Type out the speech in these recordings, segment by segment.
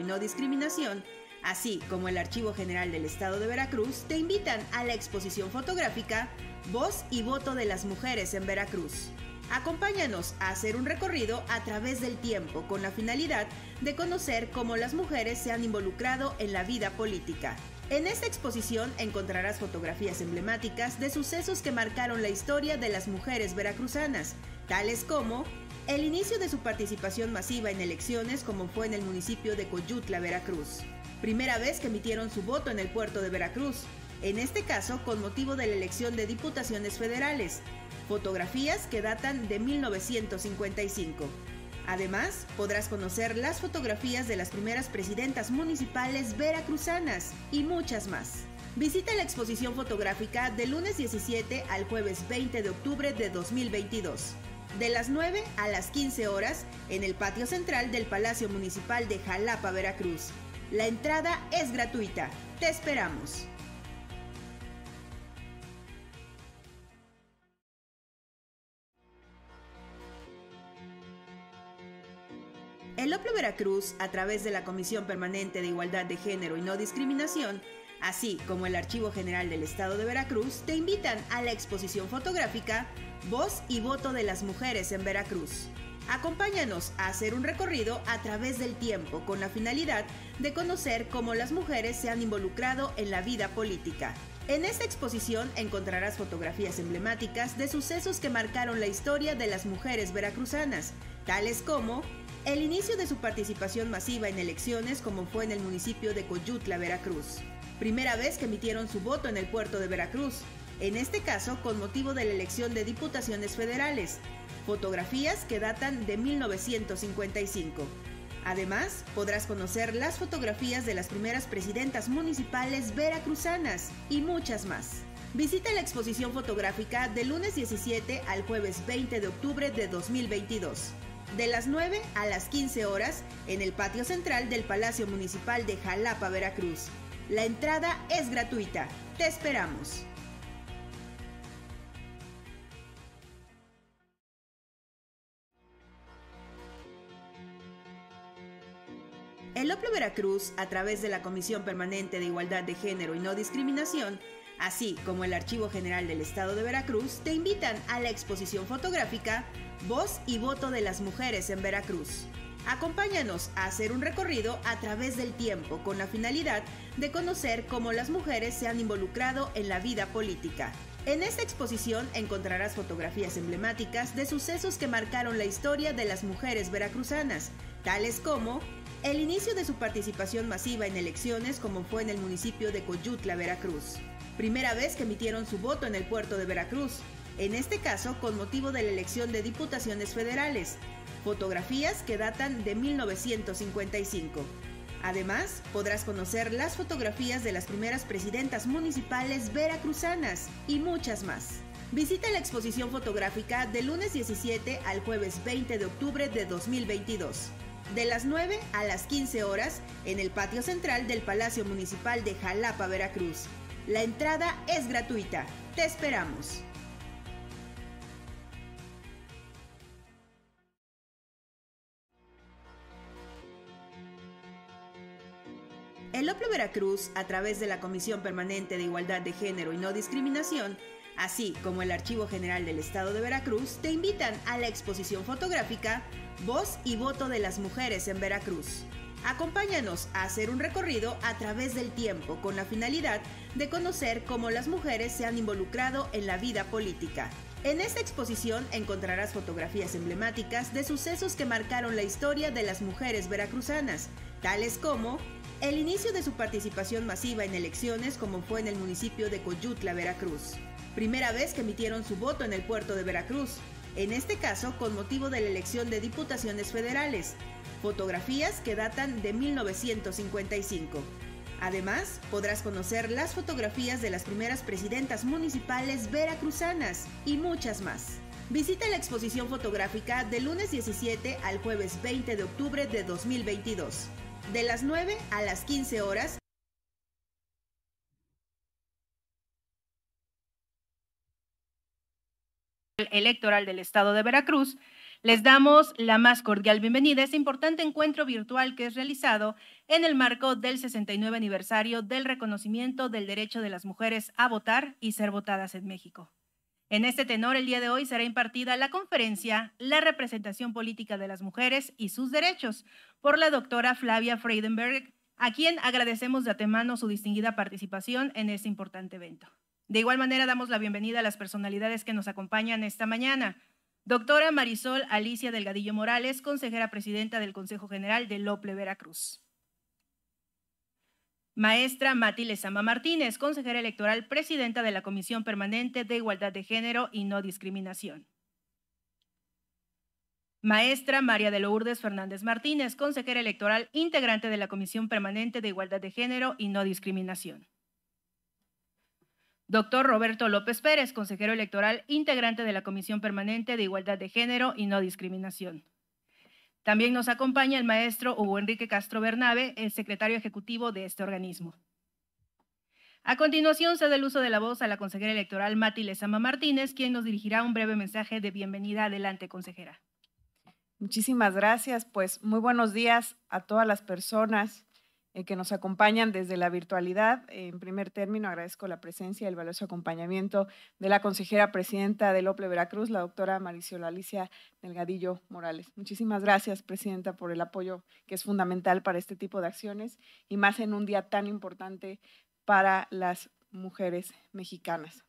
y no discriminación, así como el Archivo General del Estado de Veracruz, te invitan a la exposición fotográfica Voz y Voto de las Mujeres en Veracruz. Acompáñanos a hacer un recorrido a través del tiempo con la finalidad de conocer cómo las mujeres se han involucrado en la vida política. En esta exposición encontrarás fotografías emblemáticas de sucesos que marcaron la historia de las mujeres veracruzanas, tales como el inicio de su participación masiva en elecciones como fue en el municipio de Coyutla, Veracruz. Primera vez que emitieron su voto en el puerto de Veracruz, en este caso con motivo de la elección de diputaciones federales. Fotografías que datan de 1955. Además, podrás conocer las fotografías de las primeras presidentas municipales veracruzanas y muchas más. Visita la exposición fotográfica del lunes 17 al jueves 20 de octubre de 2022 de las 9 a las 15 horas en el patio central del Palacio Municipal de Jalapa, Veracruz. La entrada es gratuita. Te esperamos. El Oplo Veracruz, a través de la Comisión Permanente de Igualdad de Género y No Discriminación, así como el Archivo General del Estado de Veracruz, te invitan a la exposición fotográfica Voz y Voto de las Mujeres en Veracruz. Acompáñanos a hacer un recorrido a través del tiempo con la finalidad de conocer cómo las mujeres se han involucrado en la vida política. En esta exposición encontrarás fotografías emblemáticas de sucesos que marcaron la historia de las mujeres veracruzanas, tales como el inicio de su participación masiva en elecciones como fue en el municipio de Coyutla, Veracruz. Primera vez que emitieron su voto en el puerto de Veracruz, en este caso con motivo de la elección de diputaciones federales, fotografías que datan de 1955. Además, podrás conocer las fotografías de las primeras presidentas municipales veracruzanas y muchas más. Visita la exposición fotográfica del lunes 17 al jueves 20 de octubre de 2022, de las 9 a las 15 horas en el patio central del Palacio Municipal de Jalapa, Veracruz. La entrada es gratuita. Te esperamos. El Oplo Veracruz, a través de la Comisión Permanente de Igualdad de Género y No Discriminación, así como el Archivo General del Estado de Veracruz, te invitan a la exposición fotográfica Voz y Voto de las Mujeres en Veracruz. Acompáñanos a hacer un recorrido a través del tiempo con la finalidad de conocer cómo las mujeres se han involucrado en la vida política. En esta exposición encontrarás fotografías emblemáticas de sucesos que marcaron la historia de las mujeres veracruzanas, tales como el inicio de su participación masiva en elecciones como fue en el municipio de Coyutla, Veracruz. Primera vez que emitieron su voto en el puerto de Veracruz, en este caso con motivo de la elección de diputaciones federales. Fotografías que datan de 1955. Además, podrás conocer las fotografías de las primeras presidentas municipales veracruzanas y muchas más. Visita la exposición fotográfica del lunes 17 al jueves 20 de octubre de 2022 de las 9 a las 15 horas en el patio central del Palacio Municipal de Jalapa, Veracruz. La entrada es gratuita. Te esperamos. El Oplo Veracruz, a través de la Comisión Permanente de Igualdad de Género y No Discriminación, así como el Archivo General del Estado de Veracruz, te invitan a la exposición fotográfica Voz y Voto de las Mujeres en Veracruz. Acompáñanos a hacer un recorrido a través del tiempo con la finalidad de conocer cómo las mujeres se han involucrado en la vida política. En esta exposición encontrarás fotografías emblemáticas de sucesos que marcaron la historia de las mujeres veracruzanas, tales como el inicio de su participación masiva en elecciones como fue en el municipio de Coyutla, Veracruz. Primera vez que emitieron su voto en el puerto de Veracruz, en este caso con motivo de la elección de diputaciones federales, fotografías que datan de 1955. Además, podrás conocer las fotografías de las primeras presidentas municipales veracruzanas y muchas más. Visita la exposición fotográfica del lunes 17 al jueves 20 de octubre de 2022, de las 9 a las 15 horas electoral del estado de Veracruz, Les damos la más cordial bienvenida a este importante encuentro virtual que es realizado en el marco del 69 aniversario del reconocimiento del derecho de las mujeres a votar y ser votadas en México. En este tenor, el día de hoy será impartida la conferencia La representación política de las mujeres y sus derechos por la doctora Flavia Freidenberg, a quien agradecemos de antemano su distinguida participación en este importante evento. De igual manera, damos la bienvenida a las personalidades que nos acompañan esta mañana. Doctora Marisol Alicia Delgadillo Morales, consejera presidenta del Consejo General de Lople Veracruz. Maestra Mati Lezama Martínez, consejera electoral, presidenta de la Comisión Permanente de Igualdad de Género y No Discriminación. Maestra María de Lourdes Fernández Martínez, consejera electoral, integrante de la Comisión Permanente de Igualdad de Género y No Discriminación. Doctor Roberto López Pérez, consejero electoral, integrante de la Comisión Permanente de Igualdad de Género y No Discriminación. También nos acompaña el maestro Hugo Enrique Castro Bernabe, el secretario ejecutivo de este organismo. A continuación, se da el uso de la voz a la consejera electoral Mati Lezama Martínez, quien nos dirigirá un breve mensaje de bienvenida. Adelante, consejera. Muchísimas gracias. Pues muy buenos días a todas las personas eh, que nos acompañan desde la virtualidad. En primer término, agradezco la presencia y el valioso acompañamiento de la consejera presidenta del OPLE Veracruz, la doctora Mauricio Alicia Delgadillo Morales. Muchísimas gracias, presidenta, por el apoyo que es fundamental para este tipo de acciones y más en un día tan importante para las mujeres mexicanas.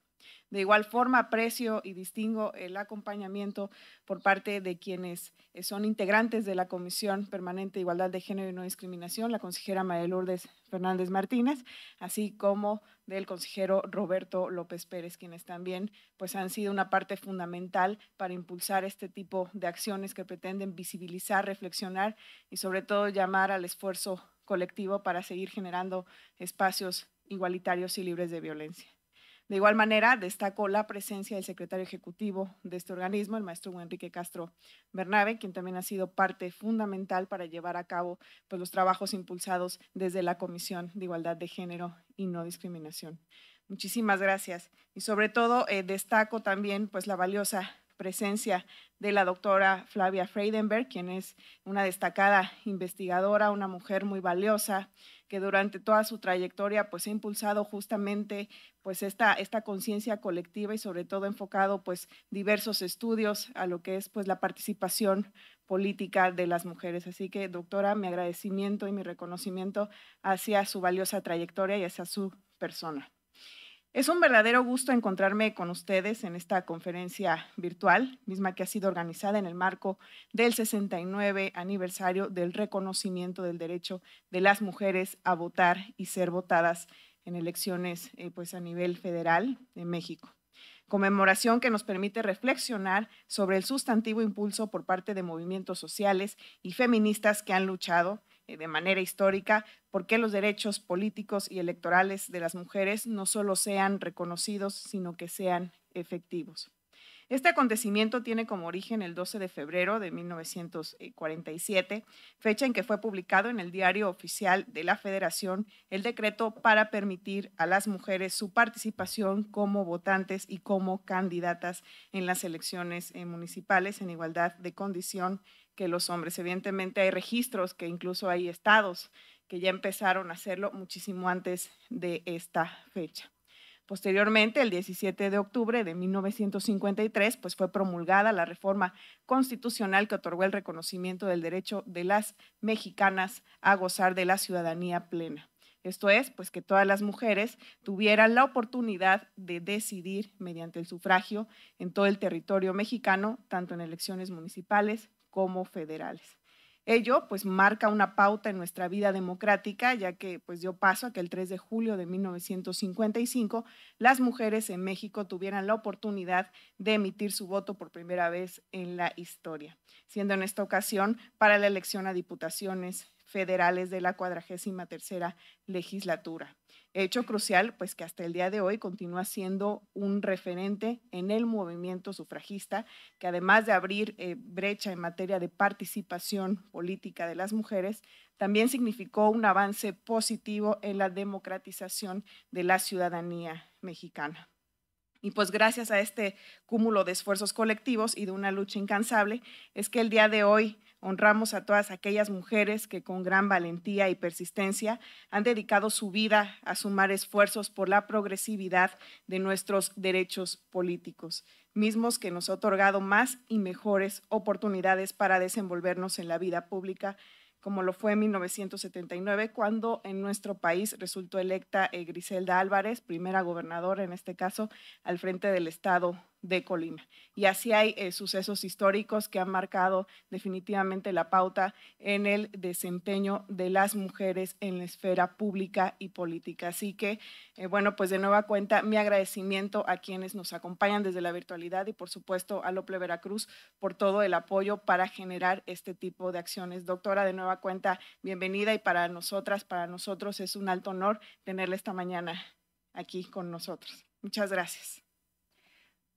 De igual forma, aprecio y distingo el acompañamiento por parte de quienes eh, son integrantes de la Comisión Permanente de Igualdad de Género y No Discriminación, la consejera María Lourdes Fernández Martínez, así como del consejero Roberto López Pérez, quienes también pues, han sido una parte fundamental para impulsar este tipo de acciones que pretenden visibilizar, reflexionar y sobre todo llamar al esfuerzo colectivo para seguir generando espacios igualitarios y libres de violencia. De igual manera, destaco la presencia del secretario ejecutivo de este organismo, el maestro Enrique Castro Bernabe, quien también ha sido parte fundamental para llevar a cabo pues, los trabajos impulsados desde la Comisión de Igualdad de Género y No Discriminación. Muchísimas gracias. Y sobre todo, eh, destaco también pues, la valiosa presencia de la doctora Flavia Freidenberg, quien es una destacada investigadora, una mujer muy valiosa, que durante toda su trayectoria pues ha impulsado justamente pues esta, esta conciencia colectiva y sobre todo enfocado pues diversos estudios a lo que es pues la participación política de las mujeres. Así que doctora, mi agradecimiento y mi reconocimiento hacia su valiosa trayectoria y hacia su persona. Es un verdadero gusto encontrarme con ustedes en esta conferencia virtual, misma que ha sido organizada en el marco del 69 aniversario del reconocimiento del derecho de las mujeres a votar y ser votadas en elecciones eh, pues a nivel federal en México. Conmemoración que nos permite reflexionar sobre el sustantivo impulso por parte de movimientos sociales y feministas que han luchado de manera histórica por qué los derechos políticos y electorales de las mujeres no solo sean reconocidos, sino que sean efectivos. Este acontecimiento tiene como origen el 12 de febrero de 1947, fecha en que fue publicado en el diario oficial de la Federación el decreto para permitir a las mujeres su participación como votantes y como candidatas en las elecciones eh, municipales en igualdad de condición que los hombres. Evidentemente hay registros que incluso hay estados que ya empezaron a hacerlo muchísimo antes de esta fecha. Posteriormente, el 17 de octubre de 1953, pues fue promulgada la reforma constitucional que otorgó el reconocimiento del derecho de las mexicanas a gozar de la ciudadanía plena. Esto es, pues que todas las mujeres tuvieran la oportunidad de decidir mediante el sufragio en todo el territorio mexicano, tanto en elecciones municipales como federales. Ello pues marca una pauta en nuestra vida democrática, ya que pues dio paso a que el 3 de julio de 1955 las mujeres en México tuvieran la oportunidad de emitir su voto por primera vez en la historia, siendo en esta ocasión para la elección a diputaciones federales de la cuadragésima tercera legislatura. Hecho crucial, pues que hasta el día de hoy continúa siendo un referente en el movimiento sufragista, que además de abrir eh, brecha en materia de participación política de las mujeres, también significó un avance positivo en la democratización de la ciudadanía mexicana. Y pues gracias a este cúmulo de esfuerzos colectivos y de una lucha incansable, es que el día de hoy honramos a todas aquellas mujeres que con gran valentía y persistencia han dedicado su vida a sumar esfuerzos por la progresividad de nuestros derechos políticos, mismos que nos ha otorgado más y mejores oportunidades para desenvolvernos en la vida pública como lo fue en 1979, cuando en nuestro país resultó electa eh, Griselda Álvarez, primera gobernadora en este caso, al frente del estado de Colima. Y así hay eh, sucesos históricos que han marcado definitivamente la pauta en el desempeño de las mujeres en la esfera pública y política. Así que, eh, bueno, pues de nueva cuenta, mi agradecimiento a quienes nos acompañan desde la virtualidad y, por supuesto, a Lople Veracruz por todo el apoyo para generar este tipo de acciones. Doctora, de nueva cuenta, bienvenida y para nosotras, para nosotros es un alto honor tenerla esta mañana aquí con nosotros. Muchas gracias.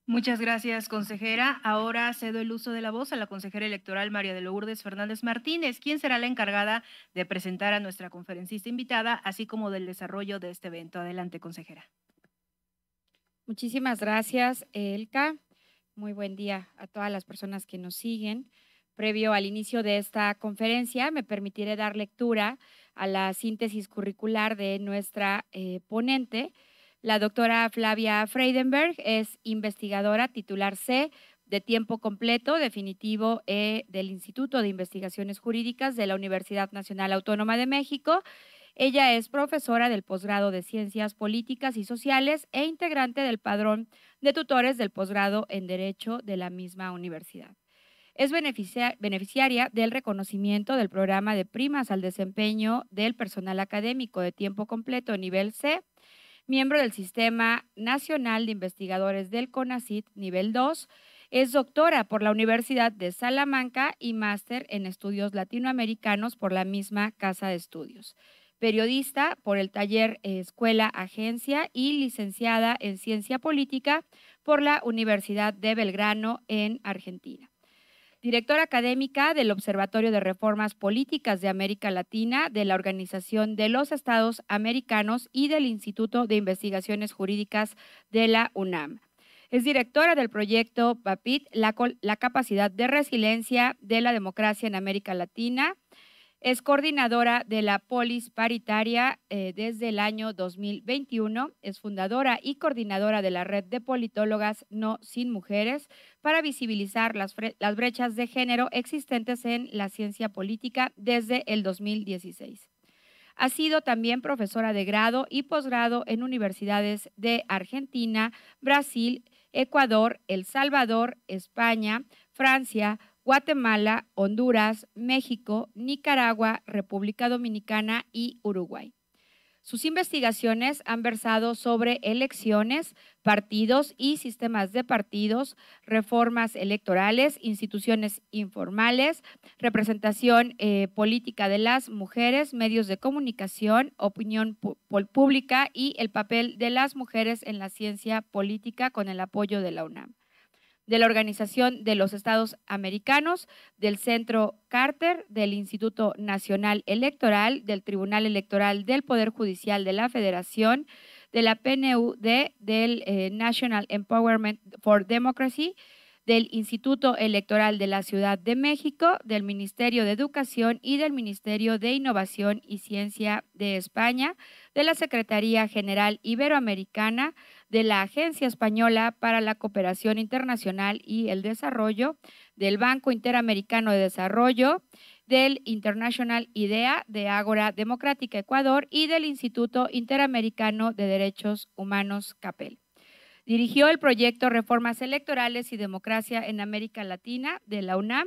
Muchas gracias, consejera. Ahora cedo el uso de la voz a la consejera electoral María de Lourdes Fernández Martínez, quien será la encargada de presentar a nuestra conferencista invitada, así como del desarrollo de este evento. Adelante, consejera. Muchísimas gracias, Elka. Muy buen día a todas las personas que nos siguen. Previo al inicio de esta conferencia, me permitiré dar lectura a la síntesis curricular de nuestra eh, ponente la doctora Flavia Freidenberg es investigadora titular C de tiempo completo definitivo e del Instituto de Investigaciones Jurídicas de la Universidad Nacional Autónoma de México. Ella es profesora del posgrado de Ciencias Políticas y Sociales e integrante del padrón de tutores del posgrado en Derecho de la misma universidad. Es beneficiaria del reconocimiento del programa de primas al desempeño del personal académico de tiempo completo nivel C miembro del Sistema Nacional de Investigadores del CONACIT nivel 2. Es doctora por la Universidad de Salamanca y máster en estudios latinoamericanos por la misma Casa de Estudios. Periodista por el taller Escuela Agencia y licenciada en Ciencia Política por la Universidad de Belgrano en Argentina directora académica del Observatorio de Reformas Políticas de América Latina de la Organización de los Estados Americanos y del Instituto de Investigaciones Jurídicas de la UNAM. Es directora del proyecto PAPIT, la, la capacidad de resiliencia de la democracia en América Latina, es coordinadora de la Polis Paritaria eh, desde el año 2021. Es fundadora y coordinadora de la red de politólogas No Sin Mujeres para visibilizar las, las brechas de género existentes en la ciencia política desde el 2016. Ha sido también profesora de grado y posgrado en universidades de Argentina, Brasil, Ecuador, El Salvador, España, Francia, Guatemala, Honduras, México, Nicaragua, República Dominicana y Uruguay. Sus investigaciones han versado sobre elecciones, partidos y sistemas de partidos, reformas electorales, instituciones informales, representación eh, política de las mujeres, medios de comunicación, opinión pública y el papel de las mujeres en la ciencia política con el apoyo de la UNAM de la Organización de los Estados Americanos, del Centro Carter, del Instituto Nacional Electoral, del Tribunal Electoral del Poder Judicial de la Federación, de la PNUD, del eh, National Empowerment for Democracy, del Instituto Electoral de la Ciudad de México, del Ministerio de Educación y del Ministerio de Innovación y Ciencia de España, de la Secretaría General Iberoamericana, de la Agencia Española para la Cooperación Internacional y el Desarrollo, del Banco Interamericano de Desarrollo, del International IDEA de Ágora Democrática Ecuador y del Instituto Interamericano de Derechos Humanos CAPEL. Dirigió el proyecto Reformas Electorales y Democracia en América Latina de la UNAM,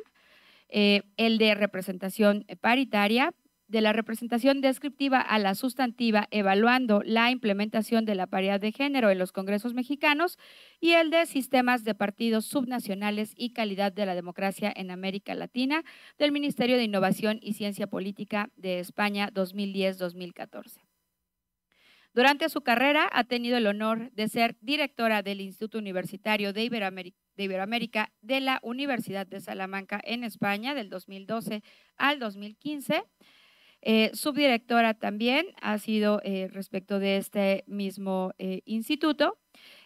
eh, el de representación paritaria, de la representación descriptiva a la sustantiva, evaluando la implementación de la paridad de género en los congresos mexicanos, y el de sistemas de partidos subnacionales y calidad de la democracia en América Latina, del Ministerio de Innovación y Ciencia Política de España 2010-2014. Durante su carrera ha tenido el honor de ser directora del Instituto Universitario de Iberoamérica de, la Universidad de Salamanca en España del 2012 al 2015. Eh, subdirectora también ha sido eh, respecto de este mismo eh, instituto.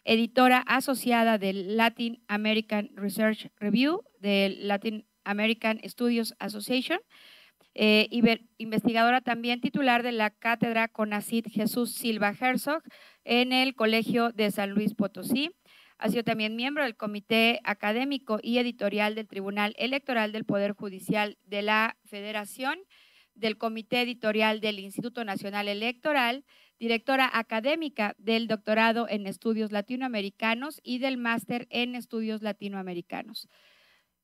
editora asociada del Latin American Research Review, del Latin American Studios Association, investigadora también titular de la cátedra CONACID Jesús Silva Herzog en el Colegio de San Luis Potosí. Ha sido también miembro del Comité Académico y Editorial del Tribunal Electoral del Poder Judicial de la Federación, del Comité Editorial del Instituto Nacional Electoral, directora académica del doctorado en estudios latinoamericanos y del máster en estudios latinoamericanos.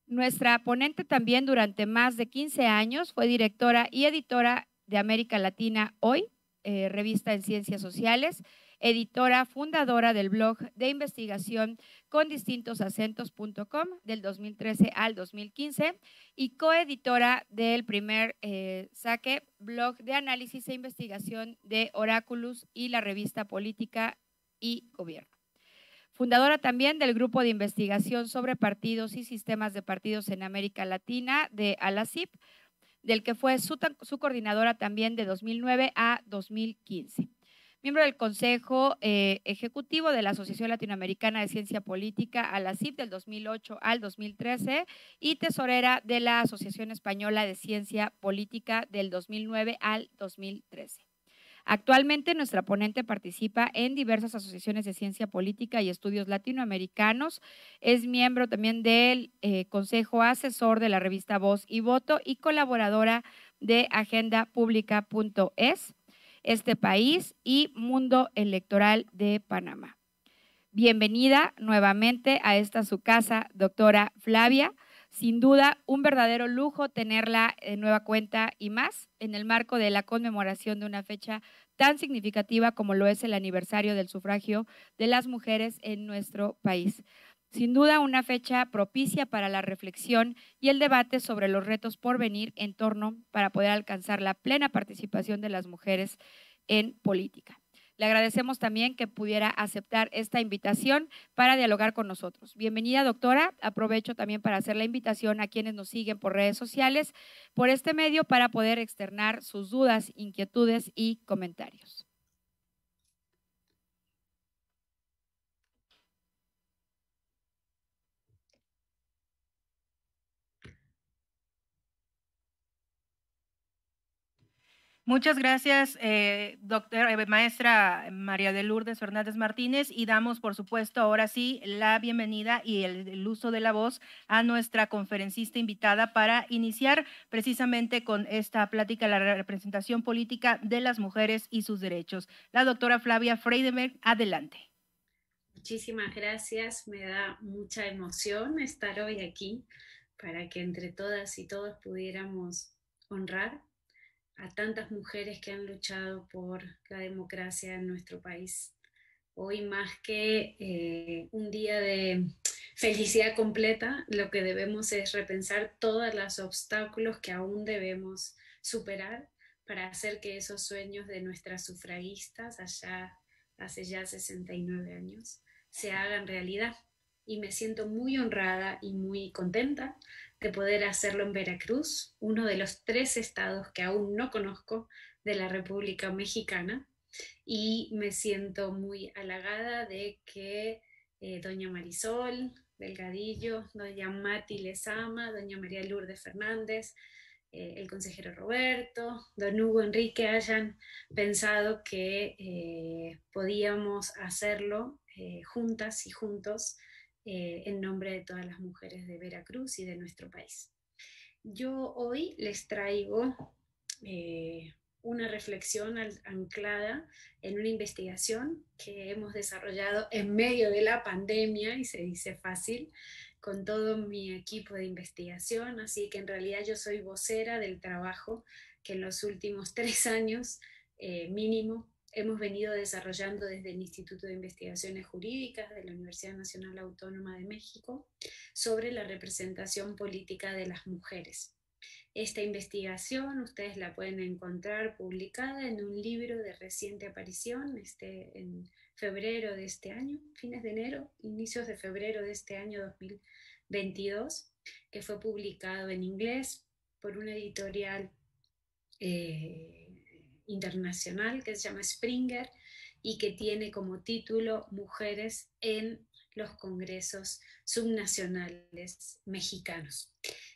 Nuestra ponente también durante más de 15 años fue directora y editora de América Latina Hoy, eh, revista en ciencias sociales, editora fundadora del blog de investigación con distintos acentos.com del 2013 al 2015 y coeditora del primer eh, saque blog de análisis e investigación de Oráculos y la revista Política y Gobierno fundadora también del grupo de investigación sobre partidos y sistemas de partidos en América Latina de ALACIP, del que fue su, coordinadora también de 2009 a 2015. Miembro del Consejo eh, Ejecutivo de la Asociación Latinoamericana de Ciencia Política, ALACIP, del 2008 al 2013, y tesorera de la Asociación Española de Ciencia Política del 2009 al 2013. Actualmente nuestra ponente participa en diversas asociaciones de ciencia política y estudios latinoamericanos. Es miembro también del eh, Consejo Asesor de la revista Voz y Voto y colaboradora de agendapública.es, Este País y Mundo Electoral de Panamá. Bienvenida nuevamente a esta su casa, doctora Flavia. Sin duda, un verdadero lujo tenerla en nueva cuenta y más en el marco de la conmemoración de una fecha tan significativa como lo es el aniversario del sufragio de las mujeres en nuestro país. Sin duda, una fecha propicia para la reflexión y el debate sobre los retos por venir en torno para poder alcanzar la plena participación de las mujeres en política. Le agradecemos también que pudiera aceptar esta invitación para dialogar con nosotros. Bienvenida, doctora. Aprovecho también para hacer la invitación a quienes nos siguen por redes sociales, por este medio, para poder externar sus dudas, inquietudes y comentarios. Muchas gracias, eh, doctora, eh, maestra María de Lourdes Fernández Martínez, y damos, por supuesto, ahora sí, la bienvenida y el, uso de la voz a nuestra conferencista invitada para iniciar precisamente con esta plática, la representación política de las mujeres y sus derechos. La doctora Flavia Freidenberg, adelante. Muchísimas gracias, me da mucha emoción estar hoy aquí para que entre todas y todos pudiéramos honrar a tantas mujeres que han luchado por la democracia en nuestro país. Hoy más que eh, un día de felicidad completa, lo que debemos es repensar todos los obstáculos que aún debemos superar para hacer que esos sueños de nuestras sufragistas allá hace ya 69 años se hagan realidad. Y me siento muy honrada y muy contenta de poder hacerlo en Veracruz, uno de los tres estados que aún no conozco de la República Mexicana. Y me siento muy halagada de que eh, doña Marisol Delgadillo, doña Mati Lezama, doña María Lourdes Fernández, eh, el consejero Roberto, don Hugo Enrique hayan pensado que eh, podíamos hacerlo juntas y juntos eh, en nombre de todas las mujeres de Veracruz y de nuestro país. Yo hoy les traigo eh, una reflexión anclada en una investigación que hemos desarrollado en medio de la pandemia, y se dice fácil, con todo mi equipo de investigación, así que en realidad yo soy vocera del trabajo que en los últimos tres años eh, mínimo hemos venido desarrollando desde el Instituto de Investigaciones Jurídicas de la Universidad Nacional Autónoma de México sobre la representación política de las mujeres. Esta investigación ustedes la pueden encontrar publicada en un libro de reciente aparición este, en febrero de este año, fines de enero, inicios de febrero de este año 2022, que fue publicado en inglés por una editorial eh, internacional que se llama Springer y que tiene como título Mujeres en los Congresos Subnacionales Mexicanos.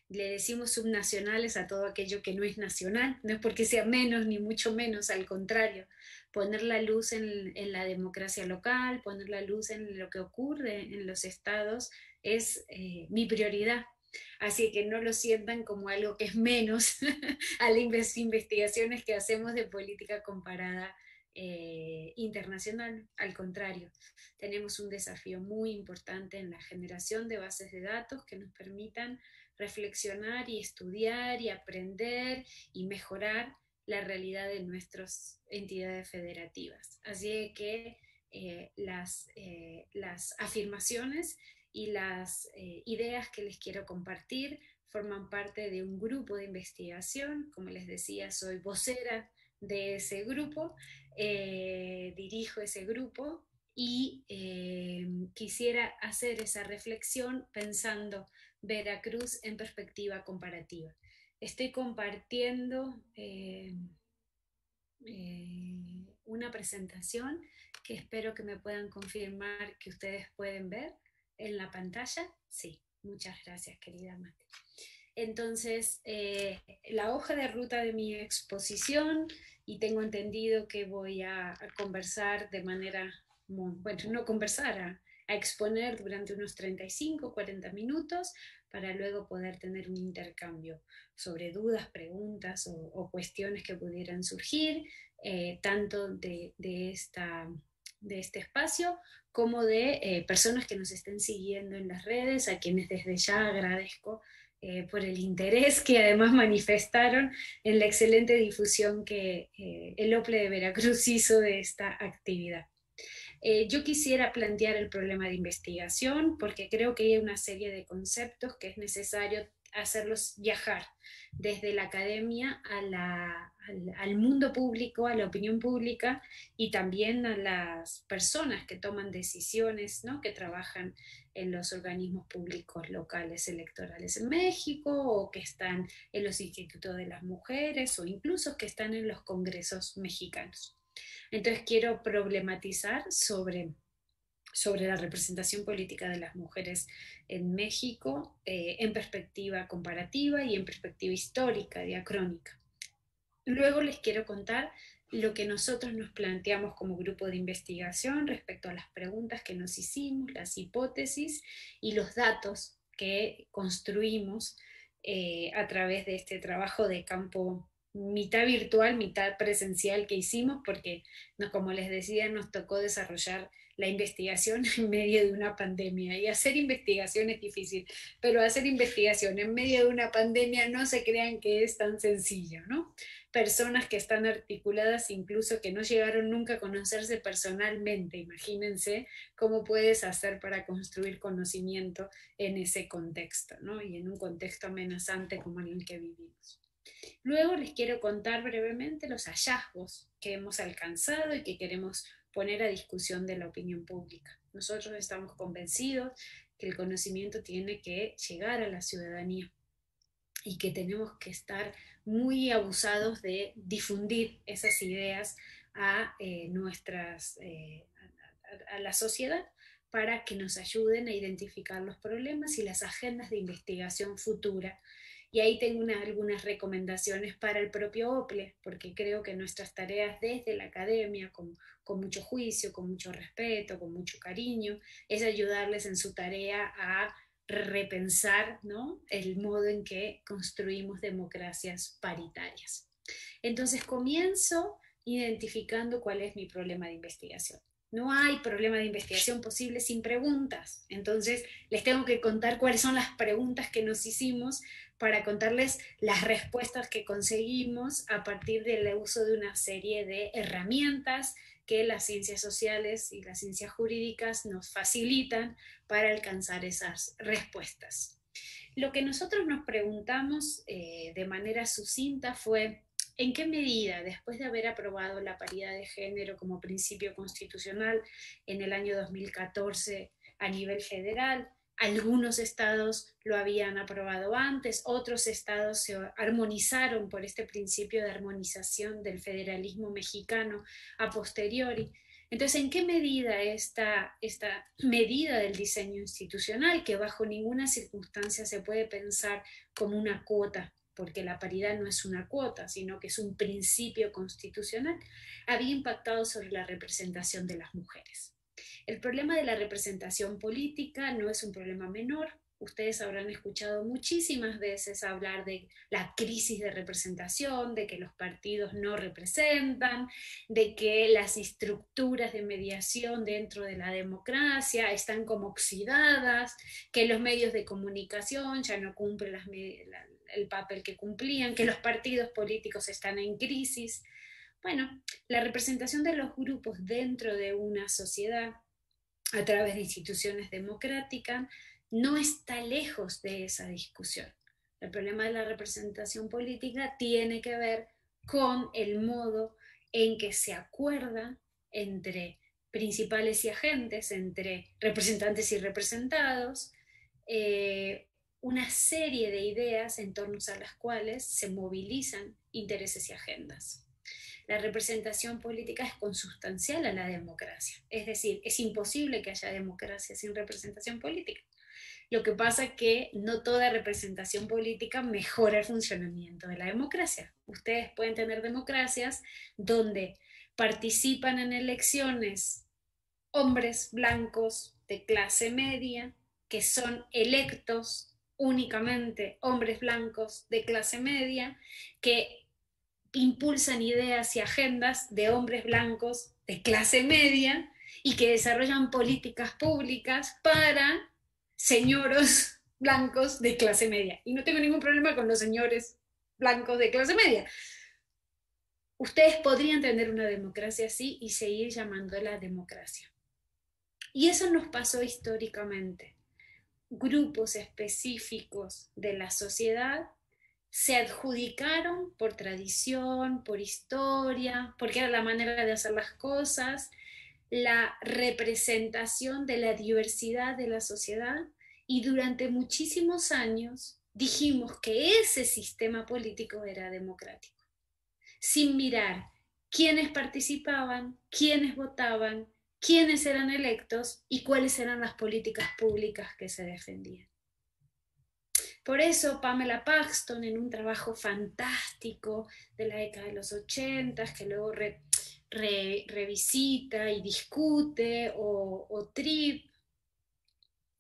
Le decimos subnacionales a todo aquello que no es nacional, no es porque sea menos ni mucho menos, al contrario, poner la luz en, la democracia local, poner la luz en lo que ocurre en los estados es eh, mi prioridad. Así que no lo sientan como algo que es menos a las investigaciones que hacemos de política comparada eh, internacional. Al contrario, tenemos un desafío muy importante en la generación de bases de datos que nos permitan reflexionar y estudiar y aprender y mejorar la realidad de nuestras entidades federativas. Así que eh, las, eh, las, afirmaciones y las ideas que les quiero compartir forman parte de un grupo de investigación. Como les decía, soy vocera de ese grupo eh, dirijo ese grupo y eh, quisiera hacer esa reflexión pensando Veracruz en perspectiva comparativa. Estoy compartiendo eh, una presentación que espero que me puedan confirmar que ustedes pueden ver en la pantalla. Sí, muchas gracias, querida Mate. Entonces, la hoja de ruta de mi exposición y tengo entendido que voy a, conversar de manera, bueno, no conversar, a, exponer durante unos 35, 40 minutos para luego poder tener un intercambio sobre dudas, preguntas o, cuestiones que pudieran surgir, eh, tanto de, esta, de este espacio como de eh, personas que nos estén siguiendo en las redes, a quienes desde ya agradezco eh, por el interés que además manifestaron en la excelente difusión que eh, el OPLE de Veracruz hizo de esta actividad. Yo quisiera plantear el problema de investigación porque creo que hay una serie de conceptos que es necesario hacerlos viajar desde la academia al, mundo público, a la opinión pública y también a las personas que toman decisiones, ¿no? que trabajan en los organismos públicos locales electorales en México o que están en los institutos de las mujeres o incluso que están en los congresos mexicanos. Entonces quiero problematizar sobre sobre la representación política de las mujeres en México eh, en perspectiva comparativa y en perspectiva histórica, diacrónica. Luego les quiero contar lo que nosotros nos planteamos como grupo de investigación respecto a las preguntas que nos hicimos, las hipótesis y los datos que construimos eh, a través de este trabajo de campo mitad virtual, mitad presencial que hicimos, porque como les decía, nos tocó desarrollar la investigación en medio de una pandemia. Y hacer investigación es difícil, pero hacer investigación en medio de una pandemia no se crean que es tan sencillo, ¿no? Personas que están articuladas, incluso que no llegaron nunca a conocerse personalmente, imagínense cómo puedes hacer para construir conocimiento en ese contexto, ¿no? Y en un contexto amenazante como el que vivimos. Luego les quiero contar brevemente los hallazgos que hemos alcanzado y que queremos poner a discusión de la opinión pública. Nosotros estamos convencidos que el conocimiento tiene que llegar a la ciudadanía y que tenemos que estar muy abusados de difundir esas ideas a eh, nuestras eh, a, la sociedad para que nos ayuden a identificar los problemas y las agendas de investigación futura. Y ahí tengo algunas recomendaciones para el propio OPLE, porque creo que nuestras tareas desde la academia, con, con mucho juicio, con mucho respeto, con mucho cariño, es ayudarles en su tarea a repensar ¿no? el modo en que construimos democracias paritarias. Entonces comienzo identificando cuál es mi problema de investigación. No hay problema de investigación posible sin preguntas. Entonces, les tengo que contar cuáles son las preguntas que nos hicimos para contarles las respuestas que conseguimos a partir del uso de una serie de herramientas que las ciencias sociales y las ciencias jurídicas nos facilitan para alcanzar esas respuestas. Lo que nosotros nos preguntamos eh, de manera sucinta fue, ¿en qué medida, después de haber aprobado la paridad de género como principio constitucional en el año 2014 a nivel federal, algunos estados lo habían aprobado antes, otros estados se armonizaron por este principio de armonización del federalismo mexicano a posteriori. Entonces, ¿en qué medida esta, esta medida del diseño institucional, que bajo ninguna circunstancia se puede pensar como una cuota, porque la paridad no es una cuota, sino que es un principio constitucional, había impactado sobre la representación de las mujeres? El problema de la representación política no es un problema menor, ustedes habrán escuchado muchísimas veces hablar de la crisis de representación, de que los partidos no representan, de que las estructuras de mediación dentro de la democracia están como oxidadas, que los medios de comunicación ya no cumplen el papel que cumplían, que los partidos políticos están en crisis. Bueno, la representación de los grupos dentro de una sociedad a través de instituciones democráticas no está lejos de esa discusión. El problema de la representación política tiene que ver con el modo en que se acuerda entre principales y agentes, entre representantes y representados, eh, una serie de ideas en torno a las cuales se movilizan intereses y agendas. La representación política es consustancial a la democracia, es decir, es imposible que haya democracia sin representación política. Lo que pasa es que no toda representación política mejora el funcionamiento de la democracia. Ustedes pueden tener democracias donde participan en elecciones hombres blancos de clase media que son electos únicamente hombres blancos de clase media que impulsan ideas y agendas de hombres blancos de clase media y que desarrollan políticas públicas para señoros blancos de clase media. Y no tengo ningún problema con los señores blancos de clase media. Ustedes podrían tener una democracia así y seguir llamándola democracia. Y eso nos pasó históricamente. Grupos específicos de la sociedad se adjudicaron por tradición, por historia, porque era la manera de hacer las cosas, la representación de la diversidad de la sociedad y durante muchísimos años dijimos que ese sistema político era democrático, sin mirar quiénes participaban, quiénes votaban, quiénes eran electos y cuáles eran las políticas públicas que se defendían. Por eso Pamela Paxton, en un trabajo fantástico de la década de los 80, que luego revisita y discute, o, Tripp,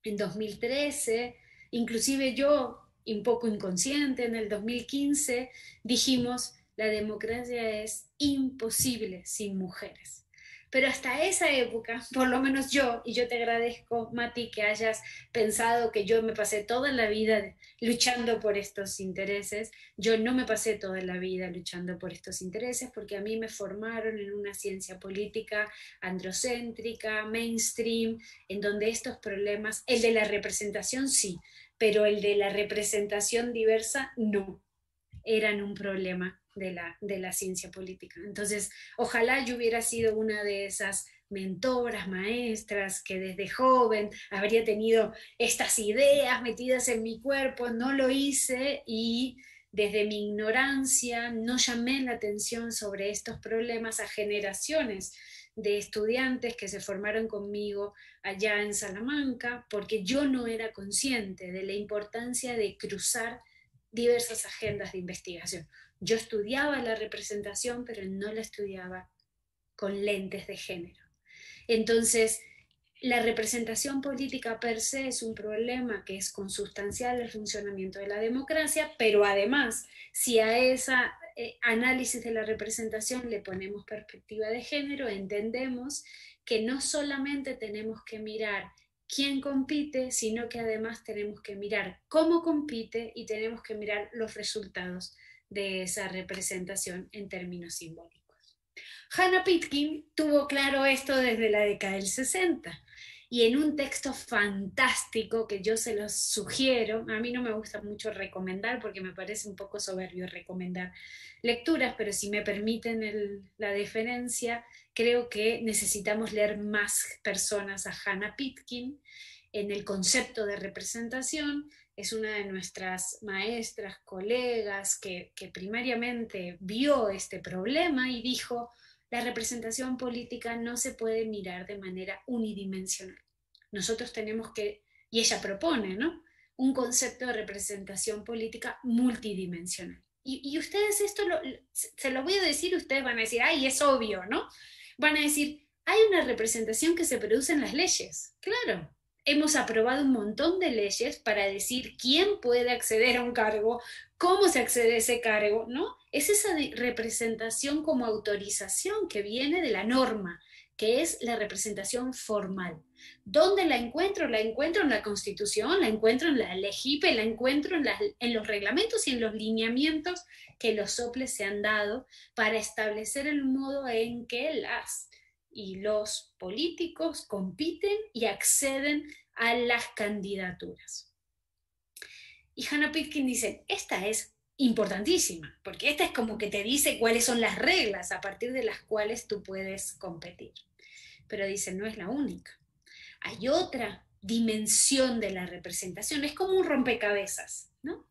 en 2013, inclusive yo, un poco inconsciente, en el 2015, dijimos, la democracia es imposible sin mujeres. Pero hasta esa época, por lo menos yo, y yo te agradezco, Mati, que hayas pensado que yo me pasé toda la vida luchando por estos intereses, yo no me pasé toda la vida luchando por estos intereses porque a mí me formaron en una ciencia política androcéntrica, mainstream, en donde estos problemas, el de la representación sí, pero el de la representación diversa no, eran un problema de la, de la ciencia política. Entonces, ojalá yo hubiera sido una de esas mentoras, maestras, que desde joven habría tenido estas ideas metidas en mi cuerpo, no lo hice y desde mi ignorancia no llamé la atención sobre estos problemas a generaciones de estudiantes que se formaron conmigo allá en Salamanca, porque yo no era consciente de la importancia de cruzar diversas agendas de investigación. Yo estudiaba la representación, pero no la estudiaba con lentes de género. Entonces, la representación política per se es un problema que es consustancial al funcionamiento de la democracia, pero además, si a ese eh, análisis de la representación le ponemos perspectiva de género, entendemos que no solamente tenemos que mirar quién compite, sino que además tenemos que mirar cómo compite y tenemos que mirar los resultados de esa representación en términos simbólicos. Hannah Pitkin tuvo claro esto desde la década del 60 y en un texto fantástico que yo se los sugiero, a mí no me gusta mucho recomendar porque me parece un poco soberbio recomendar lecturas, pero si me permiten la deferencia, creo que necesitamos leer más personas a Hannah Pitkin en el concepto de representación es una de nuestras maestras, colegas, que, primariamente vio este problema y dijo, la representación política no se puede mirar de manera unidimensional. Nosotros tenemos que, y ella propone, ¿no? Un concepto de representación política multidimensional. Y, ustedes esto se lo voy a decir, ustedes van a decir, ay, es obvio, ¿no? Van a decir, hay una representación que se produce en las leyes. Claro, hemos aprobado un montón de leyes para decir quién puede acceder a un cargo, cómo se accede a ese cargo, ¿no? Es esa representación como autorización que viene de la norma, que es la representación formal. ¿Dónde la encuentro? La encuentro en la Constitución, la encuentro en la LEGIPE, la encuentro en, en los reglamentos y en los lineamientos que los soples se han dado para establecer el modo en que las y los políticos compiten y acceden a las candidaturas. Y Hannah Pitkin dice, esta es importantísima, porque esta es como que te dice cuáles son las reglas a partir de las cuales tú puedes competir. Pero dice, no es la única. Hay otra dimensión de la representación, es como un rompecabezas, ¿no?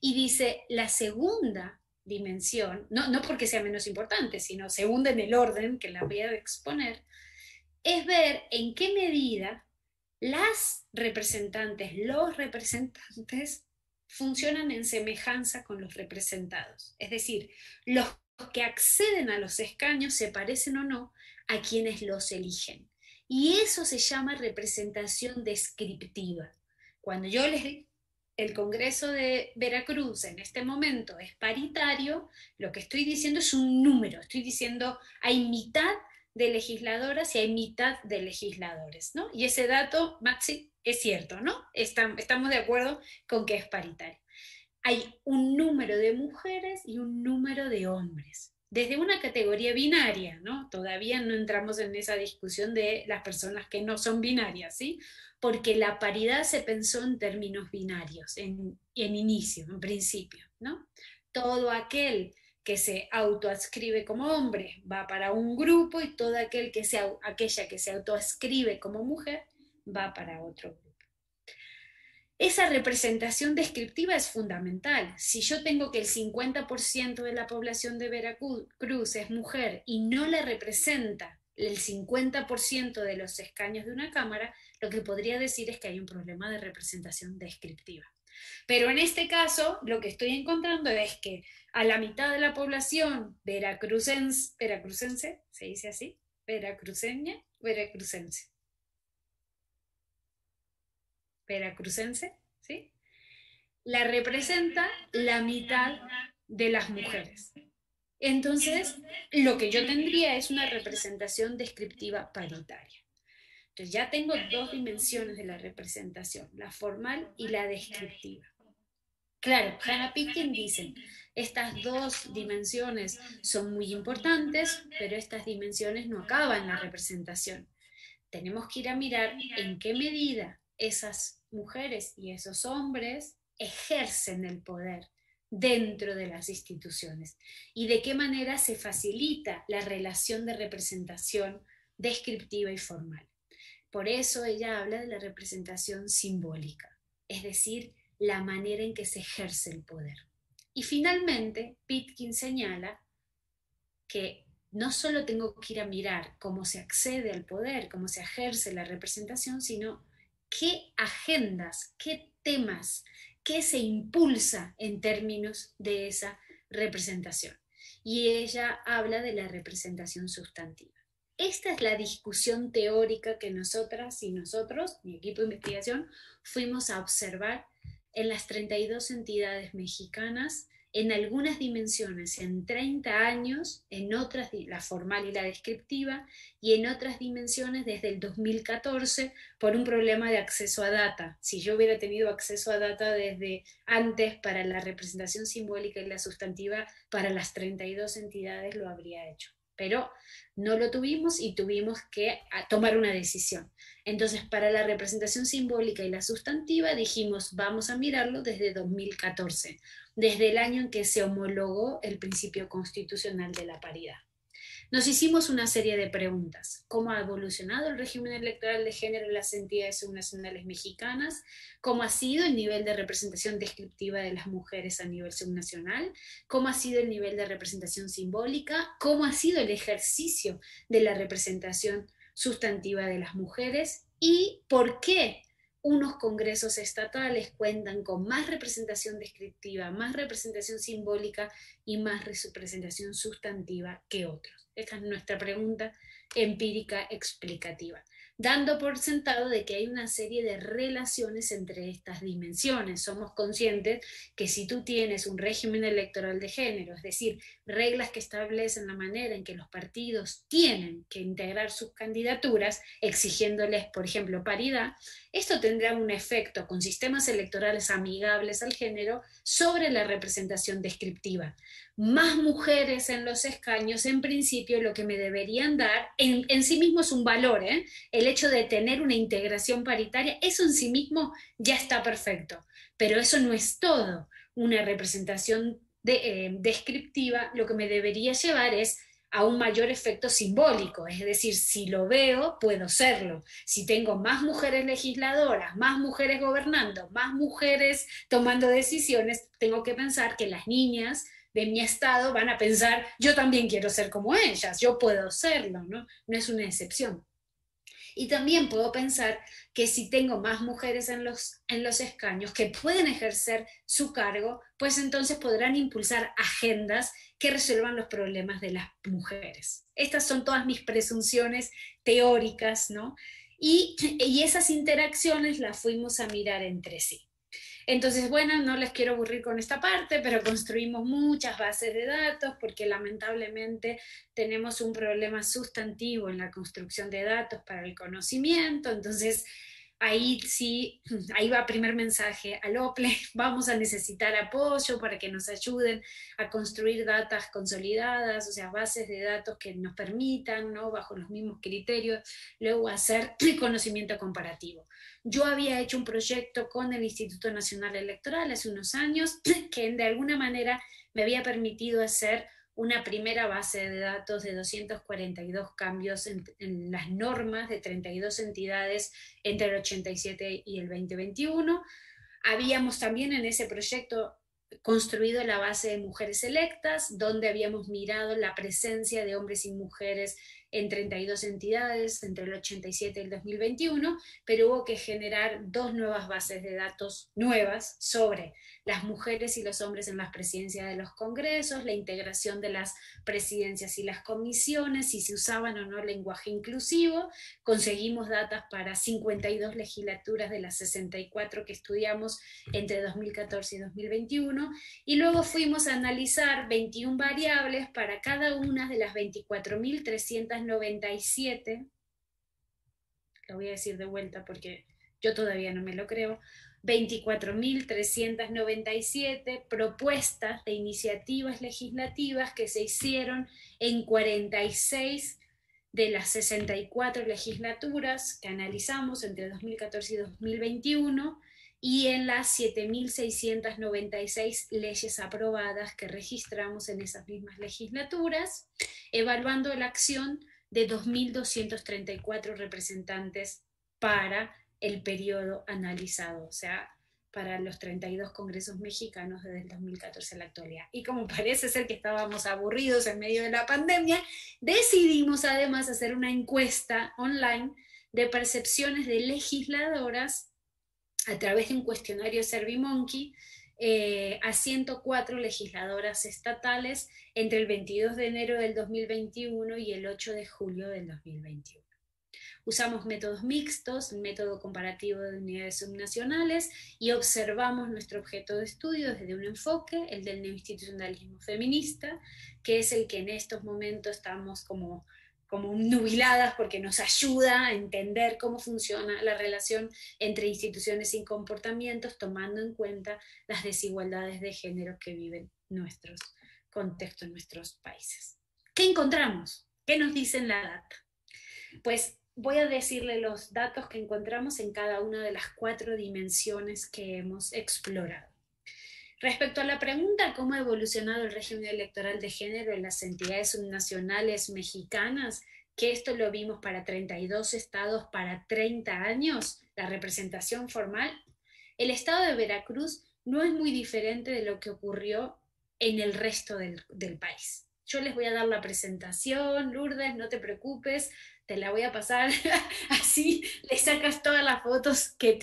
Y dice, la segunda dimensión, no, no porque sea menos importante, sino segunda en el orden que la voy a exponer, es ver en qué medida las representantes, los representantes, funcionan en semejanza con los representados. Es decir, los que acceden a los escaños se parecen o no a quienes los eligen. Y eso se llama representación descriptiva. Cuando yo les el Congreso de Veracruz en este momento es paritario, lo que estoy diciendo es un número, estoy diciendo hay mitad de legisladoras y hay mitad de legisladores, ¿no? Y ese dato, Maxi, es cierto, ¿no? Estamos de acuerdo con que es paritario. Hay un número de mujeres y un número de hombres. Desde una categoría binaria, ¿no? Todavía no entramos en esa discusión de las personas que no son binarias, ¿sí? Porque la paridad se pensó en términos binarios, en, inicio, en principio, ¿no? Todo aquel que se autoascribe como hombre va para un grupo y todo aquel que aquella que se autoascribe como mujer va para otro grupo. Esa representación descriptiva es fundamental. Si yo tengo que el 50% de la población de Veracruz es mujer y no le representa el 50% de los escaños de una cámara, lo que podría decir es que hay un problema de representación descriptiva. Pero en este caso, lo que estoy encontrando es que a la mitad de la población veracruzense, veracruzense ¿se dice así? Veracruceña, veracruzense. Veracruzense, ¿sí? La representa la mitad de las mujeres. Entonces, lo que yo tendría es una representación descriptiva paritaria. Entonces ya tengo dos dimensiones de la representación, la formal y la descriptiva. Claro, Hannah Pitkin dice, estas dos dimensiones son muy importantes, pero estas dimensiones no acaban la representación. Tenemos que ir a mirar en qué medida esas mujeres y esos hombres ejercen el poder dentro de las instituciones y de qué manera se facilita la relación de representación descriptiva y formal. Por eso ella habla de la representación simbólica, es decir, la manera en que se ejerce el poder. Y finalmente, Pitkin señala que no solo tengo que ir a mirar cómo se accede al poder, cómo se ejerce la representación, sino qué agendas, qué temas, qué se impulsa en términos de esa representación. Y ella habla de la representación sustantiva. Esta es la discusión teórica que nosotras y nosotros, mi equipo de investigación, fuimos a observar en las 32 entidades mexicanas, en algunas dimensiones en 30 años, en otras la formal y la descriptiva, y en otras dimensiones desde el 2014 por un problema de acceso a data. Si yo hubiera tenido acceso a data desde antes para la representación simbólica y la sustantiva para las 32 entidades, lo habría hecho pero no lo tuvimos y tuvimos que ah, tomar una decisión. Entonces, para la representación simbólica y la sustantiva dijimos, vamos a mirarlo desde 2014, desde el año en que se homologó el principio constitucional de la paridad. nos hicimos una serie de preguntas. ¿Cómo ha evolucionado el régimen electoral de género en las entidades subnacionales mexicanas? ¿Cómo ha sido el nivel de representación descriptiva de las mujeres a nivel subnacional? ¿Cómo ha sido el nivel de representación simbólica? ¿Cómo ha sido el ejercicio de la representación sustantiva de las mujeres? ¿Y por qué unos congresos estatales cuentan con más representación descriptiva, más representación simbólica y más representación sustantiva que otros. Esta es nuestra pregunta empírica explicativa dando por sentado de que hay una serie de relaciones entre estas dimensiones. Somos conscientes que si tú tienes un régimen electoral de género, es decir, reglas que establecen la manera en que los partidos tienen que integrar sus candidaturas, exigiéndoles, por ejemplo, paridad, esto tendrá un efecto con sistemas electorales amigables al género sobre la representación descriptiva más mujeres en los escaños, en principio lo que me deberían dar, en, sí mismo es un valor, ¿eh? el hecho de tener una integración paritaria, eso en sí mismo ya está perfecto, pero eso no es todo. Una representación eh, descriptiva lo que me debería llevar es a un mayor efecto simbólico, es decir, si lo veo, puedo serlo. Si tengo más mujeres legisladoras, más mujeres gobernando, más mujeres tomando decisiones, tengo que pensar que las niñas de mi estado van a pensar, yo también quiero ser como ellas, yo puedo serlo, ¿no? No es una excepción. Y también puedo pensar que si tengo más mujeres en los, en los escaños que pueden ejercer su cargo, pues entonces podrán impulsar agendas que resuelvan los problemas de las mujeres. Estas son todas mis presunciones teóricas, ¿no? Y, y esas interacciones las fuimos a mirar entre sí. Entonces, bueno, no les quiero aburrir con esta parte, pero construimos muchas bases de datos porque lamentablemente tenemos un problema sustantivo en la construcción de datos para el conocimiento. Entonces, ahí sí, ahí va primer mensaje al OPLE, vamos a necesitar apoyo para que nos ayuden a construir datas consolidadas, o sea, bases de datos que nos permitan, ¿no? bajo los mismos criterios, luego hacer conocimiento comparativo. Yo había hecho un proyecto con el Instituto Nacional Electoral hace unos años que de alguna manera me había permitido hacer una primera base de datos de 242 cambios en, las normas de 32 entidades entre el 87 y el 2021. Habíamos también en ese proyecto construido la base de mujeres electas, donde habíamos mirado la presencia de hombres y mujeres en 32 entidades entre el 87 y el 2021, pero hubo que generar dos nuevas bases de datos nuevas sobre las mujeres y los hombres en las presidencias de los congresos, la integración de las presidencias y las comisiones, si se usaban o no lenguaje inclusivo. Conseguimos datos para 52 legislaturas de las 64 que estudiamos entre 2014 y 2021, y luego fuimos a analizar 21 variables para cada una de las 24.397, lo voy a decir de vuelta porque yo todavía no me lo creo, 24.397 propuestas de iniciativas legislativas que se hicieron en 46 de las 64 legislaturas que analizamos entre 2014 y 2021 y en las 7.696 leyes aprobadas que registramos en esas mismas legislaturas, evaluando la acción de 2.234 representantes para el periodo analizado, o sea, para los 32 congresos mexicanos desde el 2014 a la actualidad. Y como parece ser que estábamos aburridos en medio de la pandemia, decidimos además hacer una encuesta online de percepciones de legisladoras a través de un cuestionario SurveyMonkey eh, a 104 legisladoras estatales entre el 22 de enero del 2021 y el 8 de julio del 2021. Usamos métodos mixtos, método comparativo de unidades subnacionales y observamos nuestro objeto de estudio desde un enfoque, el del neoinstitucionalismo feminista, que es el que en estos momentos estamos como como nubiladas porque nos ayuda a entender cómo funciona la relación entre instituciones y comportamientos, tomando en cuenta las desigualdades de género que viven nuestros contextos, nuestros países. ¿Qué encontramos? ¿Qué nos dicen la data? Pues voy a decirle los datos que encontramos en cada una de las cuatro dimensiones que hemos explorado. Respecto a la pregunta cómo ha evolucionado el régimen electoral de género en las entidades subnacionales mexicanas, que esto lo vimos para 32 estados para 30 años, la representación formal, el estado de Veracruz no es muy diferente de lo que ocurrió en el resto del, del país. Yo les voy a dar la presentación, Lourdes, no te preocupes, te la voy a pasar así, le sacas todas las fotos que,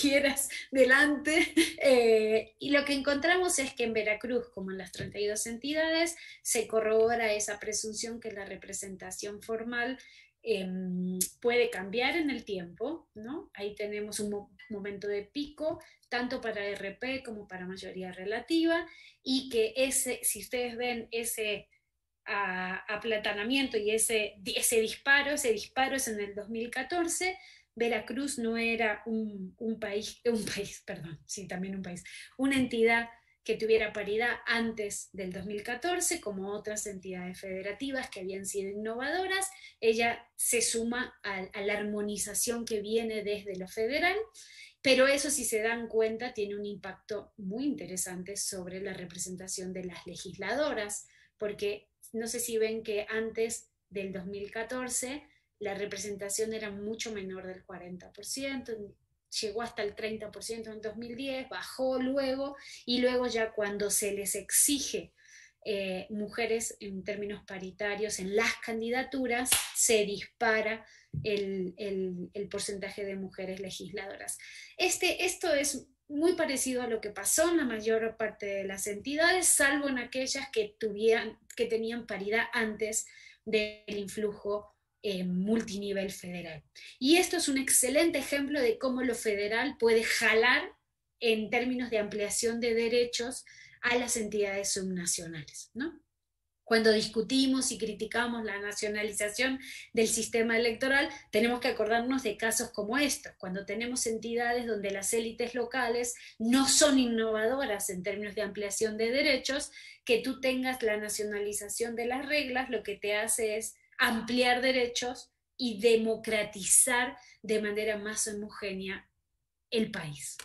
quieras delante. Eh, y lo que encontramos es que en Veracruz, como en las 32 entidades, se corrobora esa presunción que la representación formal em, puede cambiar en el tiempo, ¿no? Ahí tenemos un momento de pico, tanto para RP como para mayoría relativa, y que ese, si ustedes ven ese aplatanamiento y ese, ese disparo, ese disparo es en el 2014. Veracruz no era un, un, país, un país, perdón, sí, también un país, una entidad que tuviera paridad antes del 2014, como otras entidades federativas que habían sido innovadoras. Ella se suma a, a, la armonización que viene desde lo federal, pero eso, si se dan cuenta, tiene un impacto muy interesante sobre la representación de las legisladoras, porque no sé si ven que antes del 2014 la representación era mucho menor del 40%, llegó hasta el 30% en 2010, bajó luego y luego ya cuando se les exige eh, mujeres en términos paritarios en las candidaturas, se dispara el, porcentaje de mujeres legisladoras. Este, esto es muy parecido a lo que pasó en la mayor parte de las entidades, salvo en aquellas que, que tenían paridad antes del influjo eh, multinivel federal. Y esto es un excelente ejemplo de cómo lo federal puede jalar en términos de ampliación de derechos a las entidades subnacionales. ¿no? Cuando discutimos y criticamos la nacionalización del sistema electoral, tenemos que acordarnos de casos como estos, cuando tenemos entidades donde las élites locales no son innovadoras en términos de ampliación de derechos, que tú tengas la nacionalización de las reglas, lo que te hace es ampliar derechos y democratizar de manera más homogénea el país.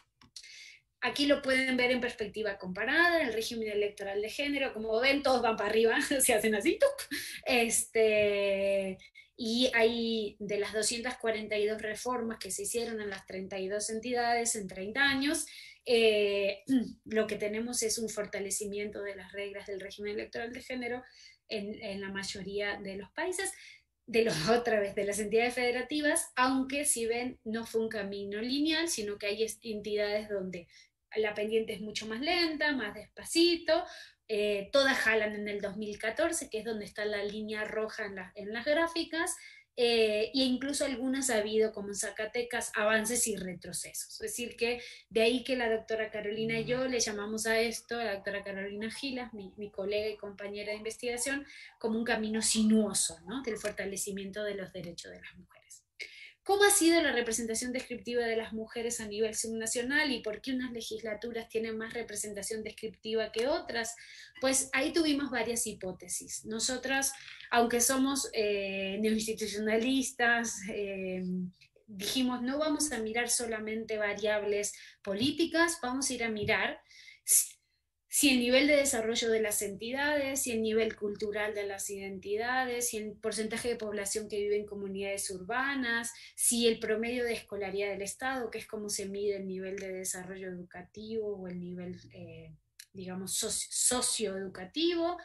Aquí lo pueden ver en perspectiva comparada, el régimen electoral de género, como ven, todos van para arriba, se hacen así, este, y hay de las 242 reformas que se hicieron en las 32 entidades en 30 años, eh, lo que tenemos es un fortalecimiento de las reglas del régimen electoral de género en, en la mayoría de los países de los otra vez de las entidades federativas, aunque si ven no fue un camino lineal, sino que hay entidades donde la pendiente es mucho más lenta, más despacito, eh, todas jalan en el 2014, que es donde está la línea roja en, las gráficas, eh, e incluso algunas ha habido, como en Zacatecas, avances y retrocesos. Es decir, que de ahí que la doctora Carolina y yo le llamamos a esto, la doctora Carolina Gilas, mi, mi colega y compañera de investigación, como un camino sinuoso ¿no? del fortalecimiento de los derechos de las mujeres. ¿Cómo ha sido la representación descriptiva de las mujeres a nivel subnacional y por qué unas legislaturas tienen más representación descriptiva que otras? Pues ahí tuvimos varias hipótesis. Nosotras, aunque somos eh, neoinstitucionalistas, eh, dijimos no vamos a mirar solamente variables políticas, vamos a ir a mirar si el nivel de desarrollo de las entidades, si el nivel cultural de las identidades, si el porcentaje de población que vive en comunidades urbanas, si el promedio de escolaridad del Estado, que es como se mide el nivel de desarrollo educativo o el nivel, eh, digamos, socioeducativo,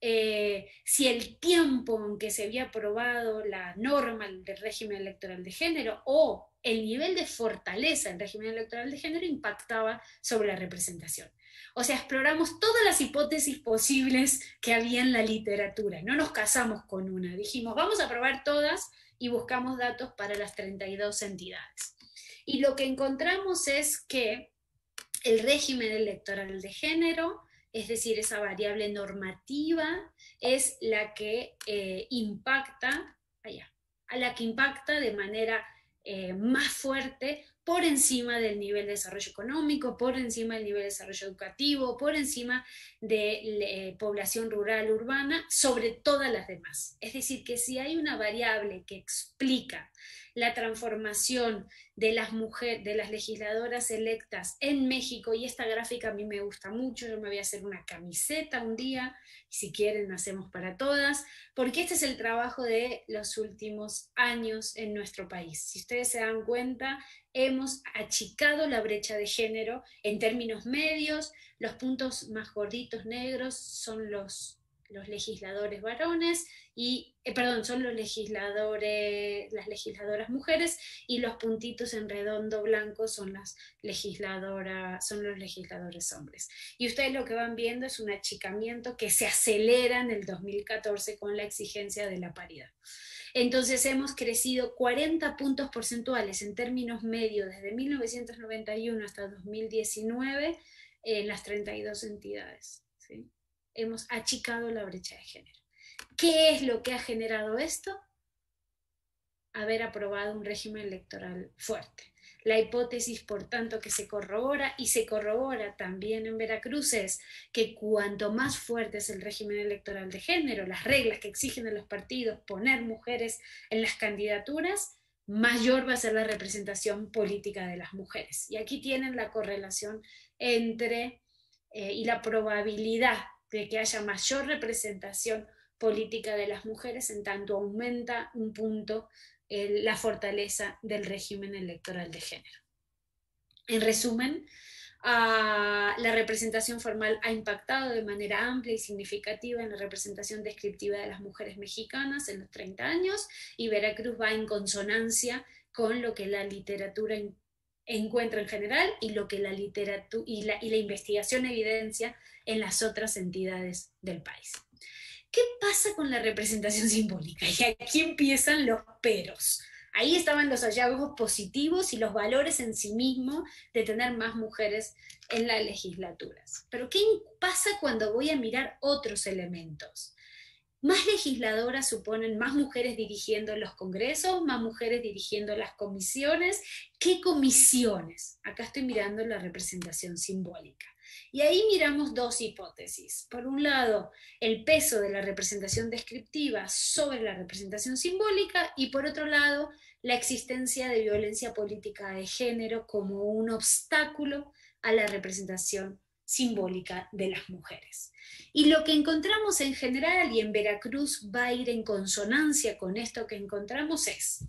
eh, si el tiempo en que se había aprobado la norma del régimen electoral de género o el nivel de fortaleza del régimen electoral de género impactaba sobre la representación. O sea, exploramos todas las hipótesis posibles que había en la literatura, no nos casamos con una, dijimos, vamos a probar todas y buscamos datos para las 32 entidades. Y lo que encontramos es que el régimen electoral de género, es decir, esa variable normativa, es la que eh, impacta, allá, a la que impacta de manera eh, más fuerte por encima del nivel de desarrollo económico, por encima del nivel de desarrollo educativo, por encima de eh, población rural, urbana, sobre todas las demás. Es decir, que si hay una variable que explica la transformación de las mujeres, de las legisladoras electas en México, y esta gráfica a mí me gusta mucho, yo me voy a hacer una camiseta un día, si quieren hacemos para todas, porque este es el trabajo de los últimos años en nuestro país. Si ustedes se dan cuenta, hemos achicado la brecha de género en términos medios, los puntos más gorditos negros son los los legisladores varones y, eh, perdón, son los legisladores, las legisladoras mujeres y los puntitos en redondo blanco son las legisladoras, son los legisladores hombres. Y ustedes lo que van viendo es un achicamiento que se acelera en el 2014 con la exigencia de la paridad. Entonces hemos crecido 40 puntos porcentuales en términos medios desde 1991 hasta 2019 en las 32 entidades. ¿sí? Hemos achicado la brecha de género. ¿Qué es lo que ha generado esto? Haber aprobado un régimen electoral fuerte. La hipótesis, por tanto, que se corrobora y se corrobora también en Veracruz es que cuanto más fuerte es el régimen electoral de género, las reglas que exigen a los partidos poner mujeres en las candidaturas, mayor va a ser la representación política de las mujeres. Y aquí tienen la correlación entre eh, y la probabilidad de que haya mayor representación política de las mujeres, en tanto aumenta un punto la fortaleza del régimen electoral de género. En resumen, la representación formal ha impactado de manera amplia y significativa en la representación descriptiva de las mujeres mexicanas en los 30 años y Veracruz va en consonancia con lo que la literatura encuentra en general y lo que la literatura y la, y la investigación evidencia en las otras entidades del país. ¿Qué pasa con la representación simbólica? Y aquí empiezan los peros. Ahí estaban los hallazgos positivos y los valores en sí mismo de tener más mujeres en las legislaturas. Pero ¿qué pasa cuando voy a mirar otros elementos? Más legisladoras suponen más mujeres dirigiendo los congresos, más mujeres dirigiendo las comisiones. ¿Qué comisiones? Acá estoy mirando la representación simbólica. Y ahí miramos dos hipótesis. Por un lado, el peso de la representación descriptiva sobre la representación simbólica y por otro lado, la existencia de violencia política de género como un obstáculo a la representación simbólica de las mujeres. Y lo que encontramos en general, y en Veracruz va a ir en consonancia con esto que encontramos, es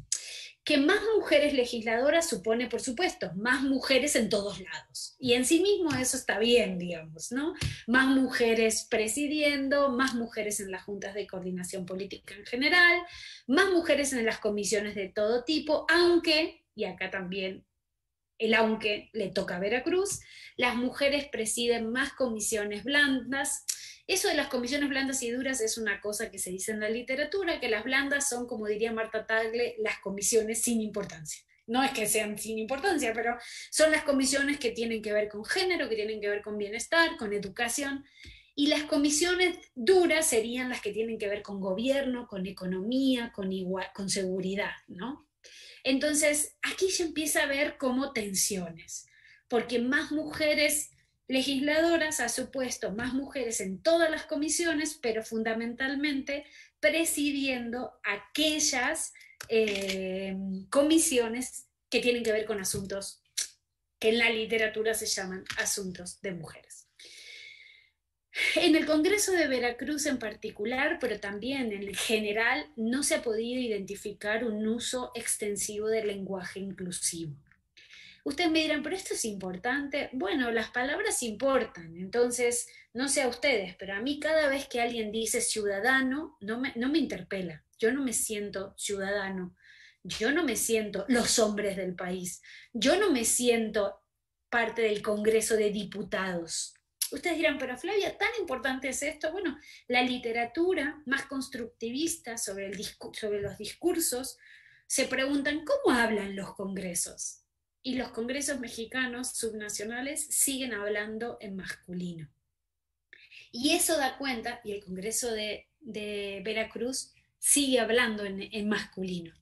que más mujeres legisladoras supone, por supuesto, más mujeres en todos lados. Y en sí mismo eso está bien, digamos, ¿no? Más mujeres presidiendo, más mujeres en las juntas de coordinación política en general, más mujeres en las comisiones de todo tipo, aunque, y acá también el aunque le toca a Veracruz, las mujeres presiden más comisiones blandas. Eso de las comisiones blandas y duras es una cosa que se dice en la literatura, que las blandas son, como diría Marta Tagle, las comisiones sin importancia. No es que sean sin importancia, pero son las comisiones que tienen que ver con género, que tienen que ver con bienestar, con educación. Y las comisiones duras serían las que tienen que ver con gobierno, con economía, con, con seguridad, ¿no? Entonces, aquí se empieza a ver como tensiones, porque más mujeres legisladoras ha supuesto más mujeres en todas las comisiones, pero fundamentalmente presidiendo aquellas eh, comisiones que tienen que ver con asuntos que en la literatura se llaman asuntos de mujeres. En el Congreso de Veracruz en particular, pero también en general, no se ha podido identificar un uso extensivo del lenguaje inclusivo. Ustedes me dirán, pero esto es importante. Bueno, las palabras importan, entonces, no sé a ustedes, pero a mí cada vez que alguien dice ciudadano, no me, no me interpela. Yo no me siento ciudadano. Yo no me siento los hombres del país. Yo no me siento parte del Congreso de Diputados. Ustedes dirán, pero Flavia, ¿tan importante es esto? Bueno, la literatura más constructivista sobre, el sobre los discursos se preguntan cómo hablan los congresos. Y los congresos mexicanos subnacionales siguen hablando en masculino. Y eso da cuenta, y el Congreso de, Veracruz sigue hablando en, en masculino.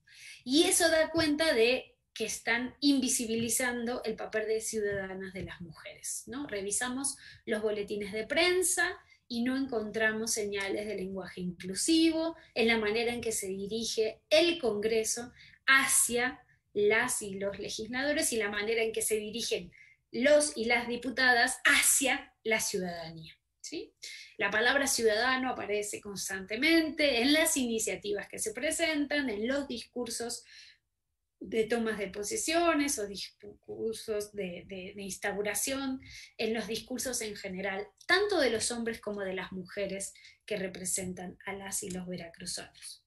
Y eso da cuenta de que están invisibilizando el papel de ciudadanas de las mujeres. ¿no? Revisamos los boletines de prensa y no encontramos señales de lenguaje inclusivo en la manera en que se dirige el Congreso hacia las y los legisladores y la manera en que se dirigen los y las diputadas hacia la ciudadanía. ¿sí? La palabra ciudadano aparece constantemente en las iniciativas que se presentan, en los discursos de tomas de posiciones o discursos de, instauración, en los discursos en general, tanto de los hombres como de las mujeres que representan a las y los veracruzanos.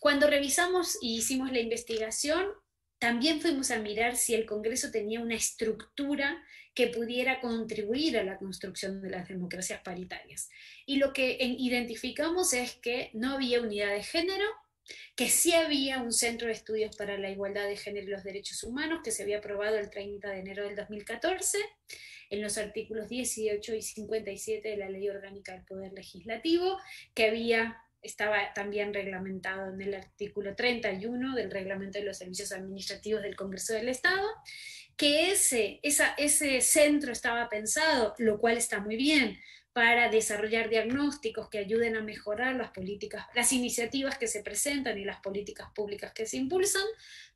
Cuando revisamos y hicimos la investigación, también fuimos a mirar si el Congreso tenía una estructura que pudiera contribuir a la construcción de las democracias paritarias. Y lo que identificamos es que no había unidad de género, que sí había un centro de estudios para la igualdad de género y los derechos humanos que se había aprobado el 30 de enero del 2014 en los artículos 18 y 57 de la Ley Orgánica del Poder Legislativo, que había estaba también reglamentado en el artículo 31 del Reglamento de los Servicios Administrativos del Congreso del Estado, que ese, ese centro estaba pensado, lo cual está muy bien, para desarrollar diagnósticos que ayuden a mejorar las políticas, las iniciativas que se presentan y las políticas públicas que se impulsan,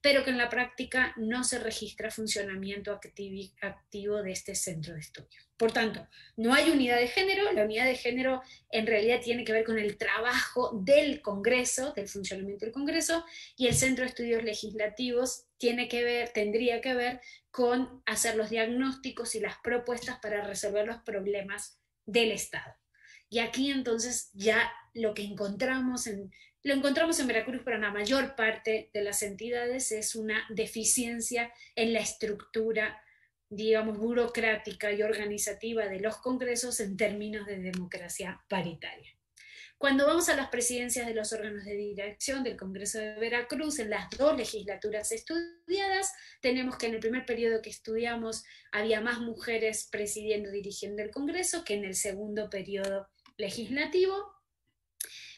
pero que en la práctica no se registra funcionamiento activo de este centro de estudios. Por tanto, no hay unidad de género, la unidad de género en realidad tiene que ver con el trabajo del Congreso, del funcionamiento del Congreso, y el Centro de Estudios Legislativos tiene que ver, tendría que ver con hacer los diagnósticos y las propuestas para resolver los problemas del Estado. Y aquí entonces ya lo que encontramos en, lo encontramos en Veracruz, pero en la mayor parte de las entidades es una deficiencia en la estructura, digamos, burocrática y organizativa de los congresos en términos de democracia paritaria. Cuando vamos a las presidencias de los órganos de dirección del Congreso de Veracruz, en las dos legislaturas estudiadas, tenemos que en el primer periodo que estudiamos había más mujeres presidiendo dirigiendo el Congreso que en el segundo periodo legislativo.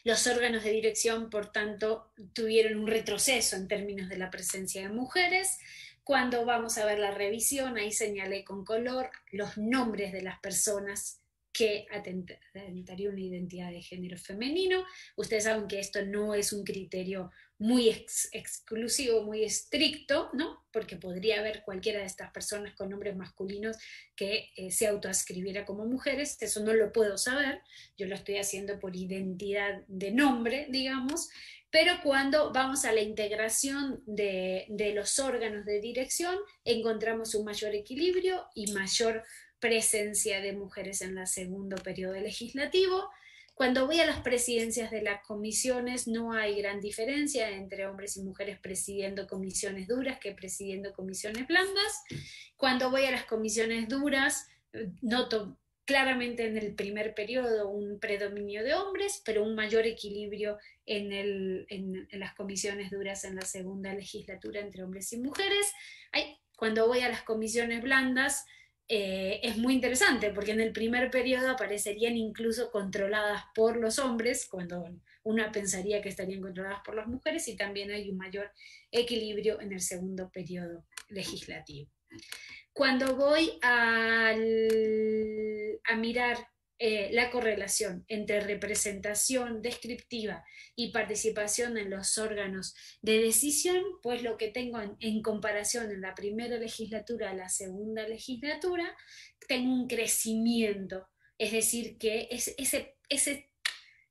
Los órganos de dirección, por tanto, tuvieron un retroceso en términos de la presencia de mujeres. Cuando vamos a ver la revisión, ahí señalé con color los nombres de las personas que atentaría una identidad de género femenino. Ustedes saben que esto no es un criterio muy exclusivo, muy estricto, ¿no? Porque podría haber cualquiera de estas personas con nombres masculinos que eh, se autoascribiera como mujeres, eso no lo puedo saber, yo lo estoy haciendo por identidad de nombre, digamos, pero cuando vamos a la integración de, de los órganos de dirección, encontramos un mayor equilibrio y mayor presencia de mujeres en el segundo periodo legislativo. Cuando voy a las presidencias de las comisiones, no hay gran diferencia entre hombres y mujeres presidiendo comisiones duras que presidiendo comisiones blandas. Cuando voy a las comisiones duras, noto claramente en el primer periodo un predominio de hombres, pero un mayor equilibrio en, las comisiones duras en la segunda legislatura entre hombres y mujeres. cuando voy a las comisiones blandas, eh, es muy interesante porque en el primer periodo aparecerían incluso controladas por los hombres, cuando una pensaría que estarían controladas por las mujeres, y también hay un mayor equilibrio en el segundo periodo legislativo. Cuando voy a mirar eh, la correlación entre representación descriptiva y participación en los órganos de decisión, pues lo que tengo en, comparación en la primera legislatura a la segunda legislatura, tengo un crecimiento, es decir, que ese, ese,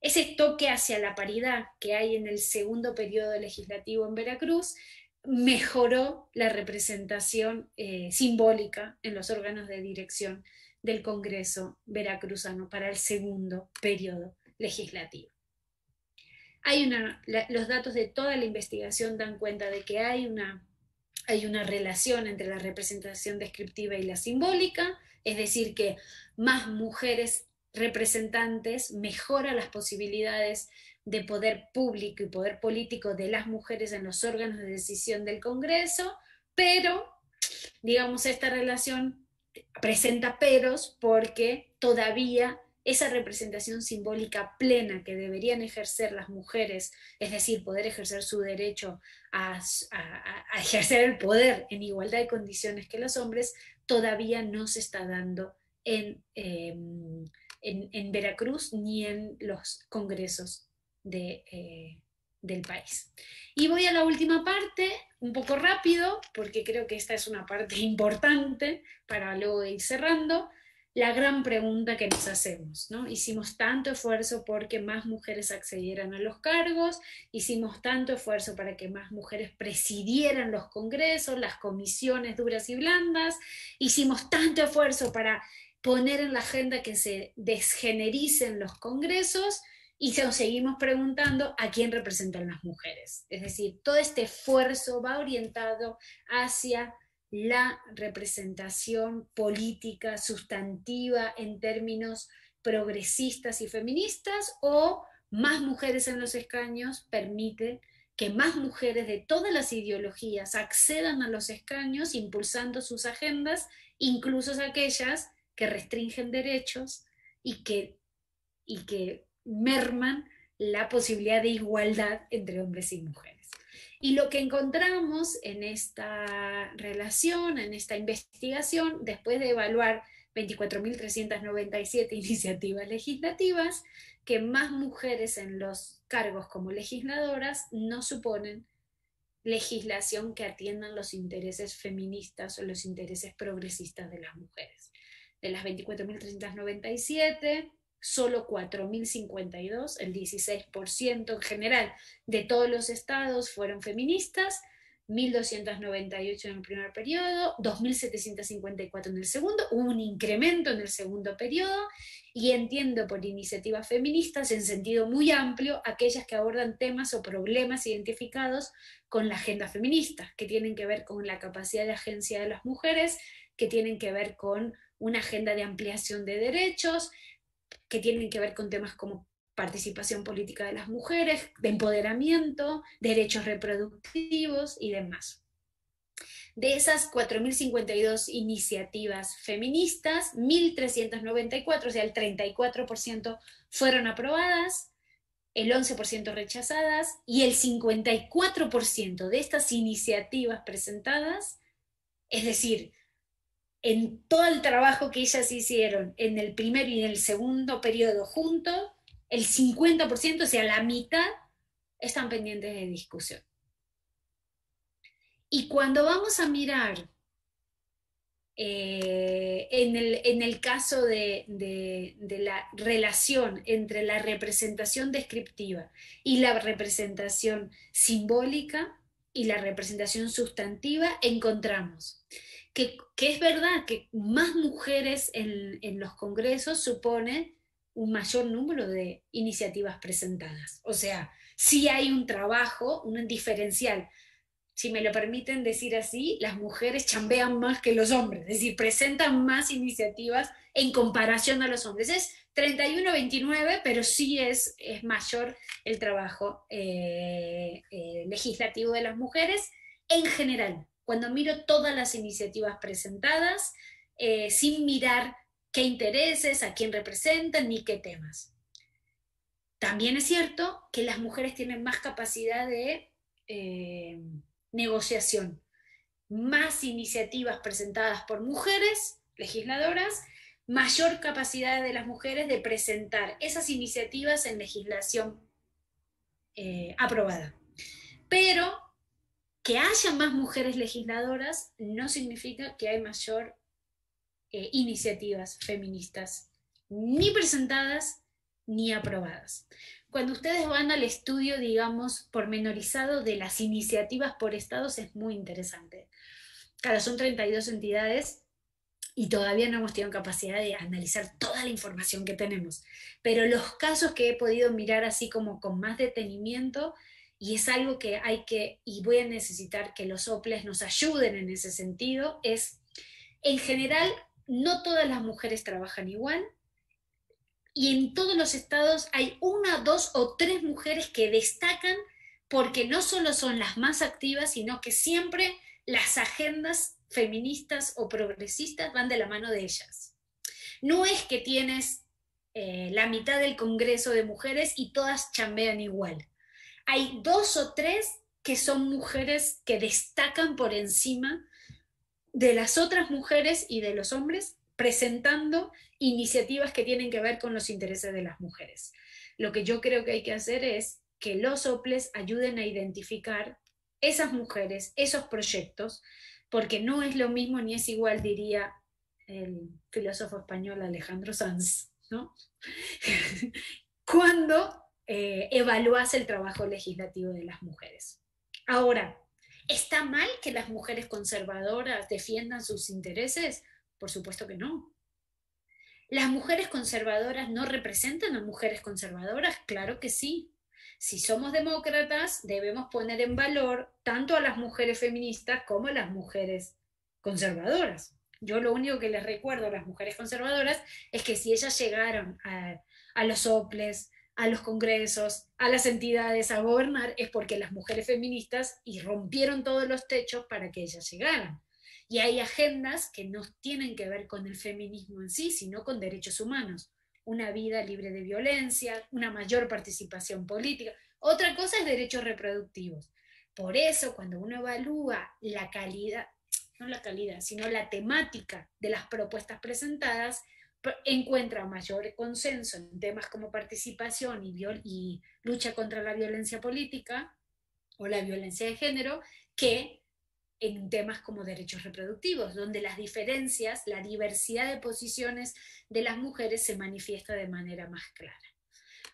ese toque hacia la paridad que hay en el segundo periodo legislativo en Veracruz, mejoró la representación eh, simbólica en los órganos de dirección del Congreso veracruzano para el segundo periodo legislativo. Hay una, los datos de toda la investigación dan cuenta de que hay una, hay una relación entre la representación descriptiva y la simbólica, es decir, que más mujeres representantes mejora las posibilidades de poder público y poder político de las mujeres en los órganos de decisión del Congreso, pero, digamos, esta relación presenta peros porque todavía esa representación simbólica plena que deberían ejercer las mujeres, es decir, poder ejercer su derecho a, ejercer el poder en igualdad de condiciones que los hombres, todavía no se está dando en, em, en, Veracruz ni en los congresos de, eh, del país. Y voy a la última parte, un poco rápido, porque creo que esta es una parte importante para luego ir cerrando la gran pregunta que nos hacemos, ¿no? Hicimos tanto esfuerzo porque más mujeres accedieran a los cargos, hicimos tanto esfuerzo para que más mujeres presidieran los congresos, las comisiones duras y blandas, hicimos tanto esfuerzo para poner en la agenda que se desgenericen los congresos y nos seguimos preguntando a quién representan las mujeres. Es decir, todo este esfuerzo va orientado hacia la representación política sustantiva en términos progresistas y feministas o más mujeres en los escaños permite que más mujeres de todas las ideologías accedan a los escaños impulsando sus agendas, incluso aquellas que restringen derechos y que, y que merman la posibilidad de igualdad entre hombres y mujeres. Y lo que encontramos en esta relación, en esta investigación, después de evaluar 24.397 iniciativas legislativas, que más mujeres en los cargos como legisladoras no suponen legislación que atiendan los intereses feministas o los intereses progresistas de las mujeres. De las 24.397, solo 4.052, el 16% en general de todos los estados fueron feministas, 1.298 en el primer periodo, 2.754 en el segundo, hubo un incremento en el segundo periodo y entiendo por iniciativas feministas en sentido muy amplio aquellas que abordan temas o problemas identificados con la agenda feminista, que tienen que ver con la capacidad de agencia de las mujeres, que tienen que ver con una agenda de ampliación de derechos, que tienen que ver con temas como participación política de las mujeres, de empoderamiento, derechos reproductivos y demás. De esas 4.052 iniciativas feministas, 1.394, o sea, el 34% fueron aprobadas, el 11% rechazadas y el 54% de estas iniciativas presentadas, es decir, en todo el trabajo que ellas hicieron en el primer y en el segundo periodo juntos, el 50%, o sea, la mitad, están pendientes de discusión. Y cuando vamos a mirar eh, en, el, caso de, de, la relación entre la representación descriptiva y la representación simbólica y la representación sustantiva, encontramos que, es verdad que más mujeres en, los congresos supone un mayor número de iniciativas presentadas. O sea, sí hay un trabajo, un diferencial. Si me lo permiten decir así, las mujeres chambean más que los hombres, es decir, presentan más iniciativas en comparación a los hombres. Es 31-29, pero sí es, es mayor el trabajo eh, eh, legislativo de las mujeres en general cuando miro todas las iniciativas presentadas, eh, sin mirar qué intereses, a quién representan ni qué temas. También es cierto que las mujeres tienen más capacidad de negociación, más iniciativas presentadas por mujeres legisladoras, mayor capacidad de las mujeres de presentar esas iniciativas en legislación eh, aprobada. Pero que haya más mujeres legisladoras no significa que hay mayor eh, iniciativas feministas ni presentadas ni aprobadas. Cuando ustedes van al estudio, digamos, pormenorizado de las iniciativas por estados es muy interesante. Claro, son 32 entidades y todavía no hemos tenido capacidad de analizar toda la información que tenemos. Pero los casos que he podido mirar así como con más detenimiento y es algo que hay que, y voy a necesitar que los OPLES nos ayuden en ese sentido, es, en general, no todas las mujeres trabajan igual, y en todos los estados hay una, dos o tres mujeres que destacan porque no solo son las más activas, sino que siempre las agendas feministas o progresistas van de la mano de ellas. No es que tienes eh, la mitad del Congreso de mujeres y todas chambean igual. Hay dos o tres que son mujeres que destacan por encima de las otras mujeres y de los hombres presentando iniciativas que tienen que ver con los intereses de las mujeres. Lo que yo creo que hay que hacer es que los OPLES ayuden a identificar esas mujeres, esos proyectos, porque no es lo mismo ni es igual, diría el filósofo español Alejandro Sanz, ¿no? Cuando eh, el trabajo legislativo de las mujeres. Ahora, ¿está mal que las mujeres conservadoras defiendan sus intereses? Por supuesto que no. ¿Las mujeres conservadoras no representan a mujeres conservadoras? Claro que sí. Si somos demócratas, debemos poner en valor tanto a las mujeres feministas como a las mujeres conservadoras. Yo lo único que les recuerdo a las mujeres conservadoras es que si ellas llegaron a, los OPLES, a los congresos, a las entidades a gobernar, es porque las mujeres feministas irrumpieron todos los techos para que ellas llegaran. Y hay agendas que no tienen que ver con el feminismo en sí, sino con derechos humanos. Una vida libre de violencia, una mayor participación política. Otra cosa es derechos reproductivos. Por eso, cuando uno evalúa la calidad, no la calidad, sino la temática de las propuestas presentadas, encuentra mayor consenso en temas como participación y, y lucha contra la violencia política o la violencia de género que en temas como derechos reproductivos, donde las diferencias, la diversidad de posiciones de las mujeres se manifiesta de manera más clara.